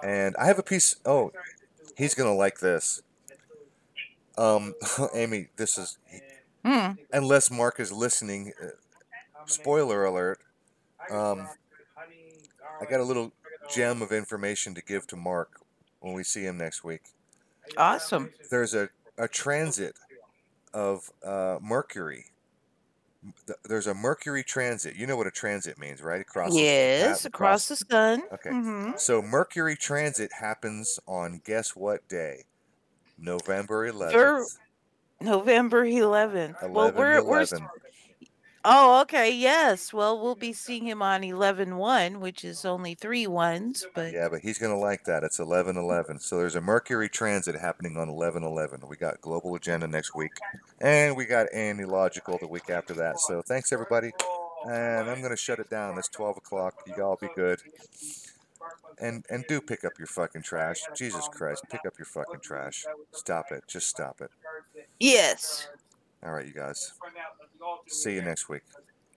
And I have a piece. Oh, he's gonna like this. Um, Amy, this is Hmm. unless Mark is listening. Uh, spoiler alert. Um, I got a little gem of information to give to Mark when we see him next week. Awesome. There's a, a transit of uh, Mercury. There's a Mercury transit. You know what a transit means, right? Across the Yes, path- across the sun. Okay. Mhm. So Mercury transit happens on guess what day? November 11th. Ver- November 11th. 11 well, we're we're 11. Oh, okay. Yes. Well, we'll be seeing him on 11 1, which is only three ones, but Yeah, but he's going to like that. It's 11 mm. 11. So there's a Mercury transit happening on 11 11. We got Global Agenda next week. And we got Andy Logical the week after that. So thanks, everybody. And I'm going to shut it down. It's 12 o'clock. You all be good. And and do pick up your fucking trash. Jesus Christ, pick up your fucking trash. Stop it. Just stop it. yes. All right, you guys. See you next week.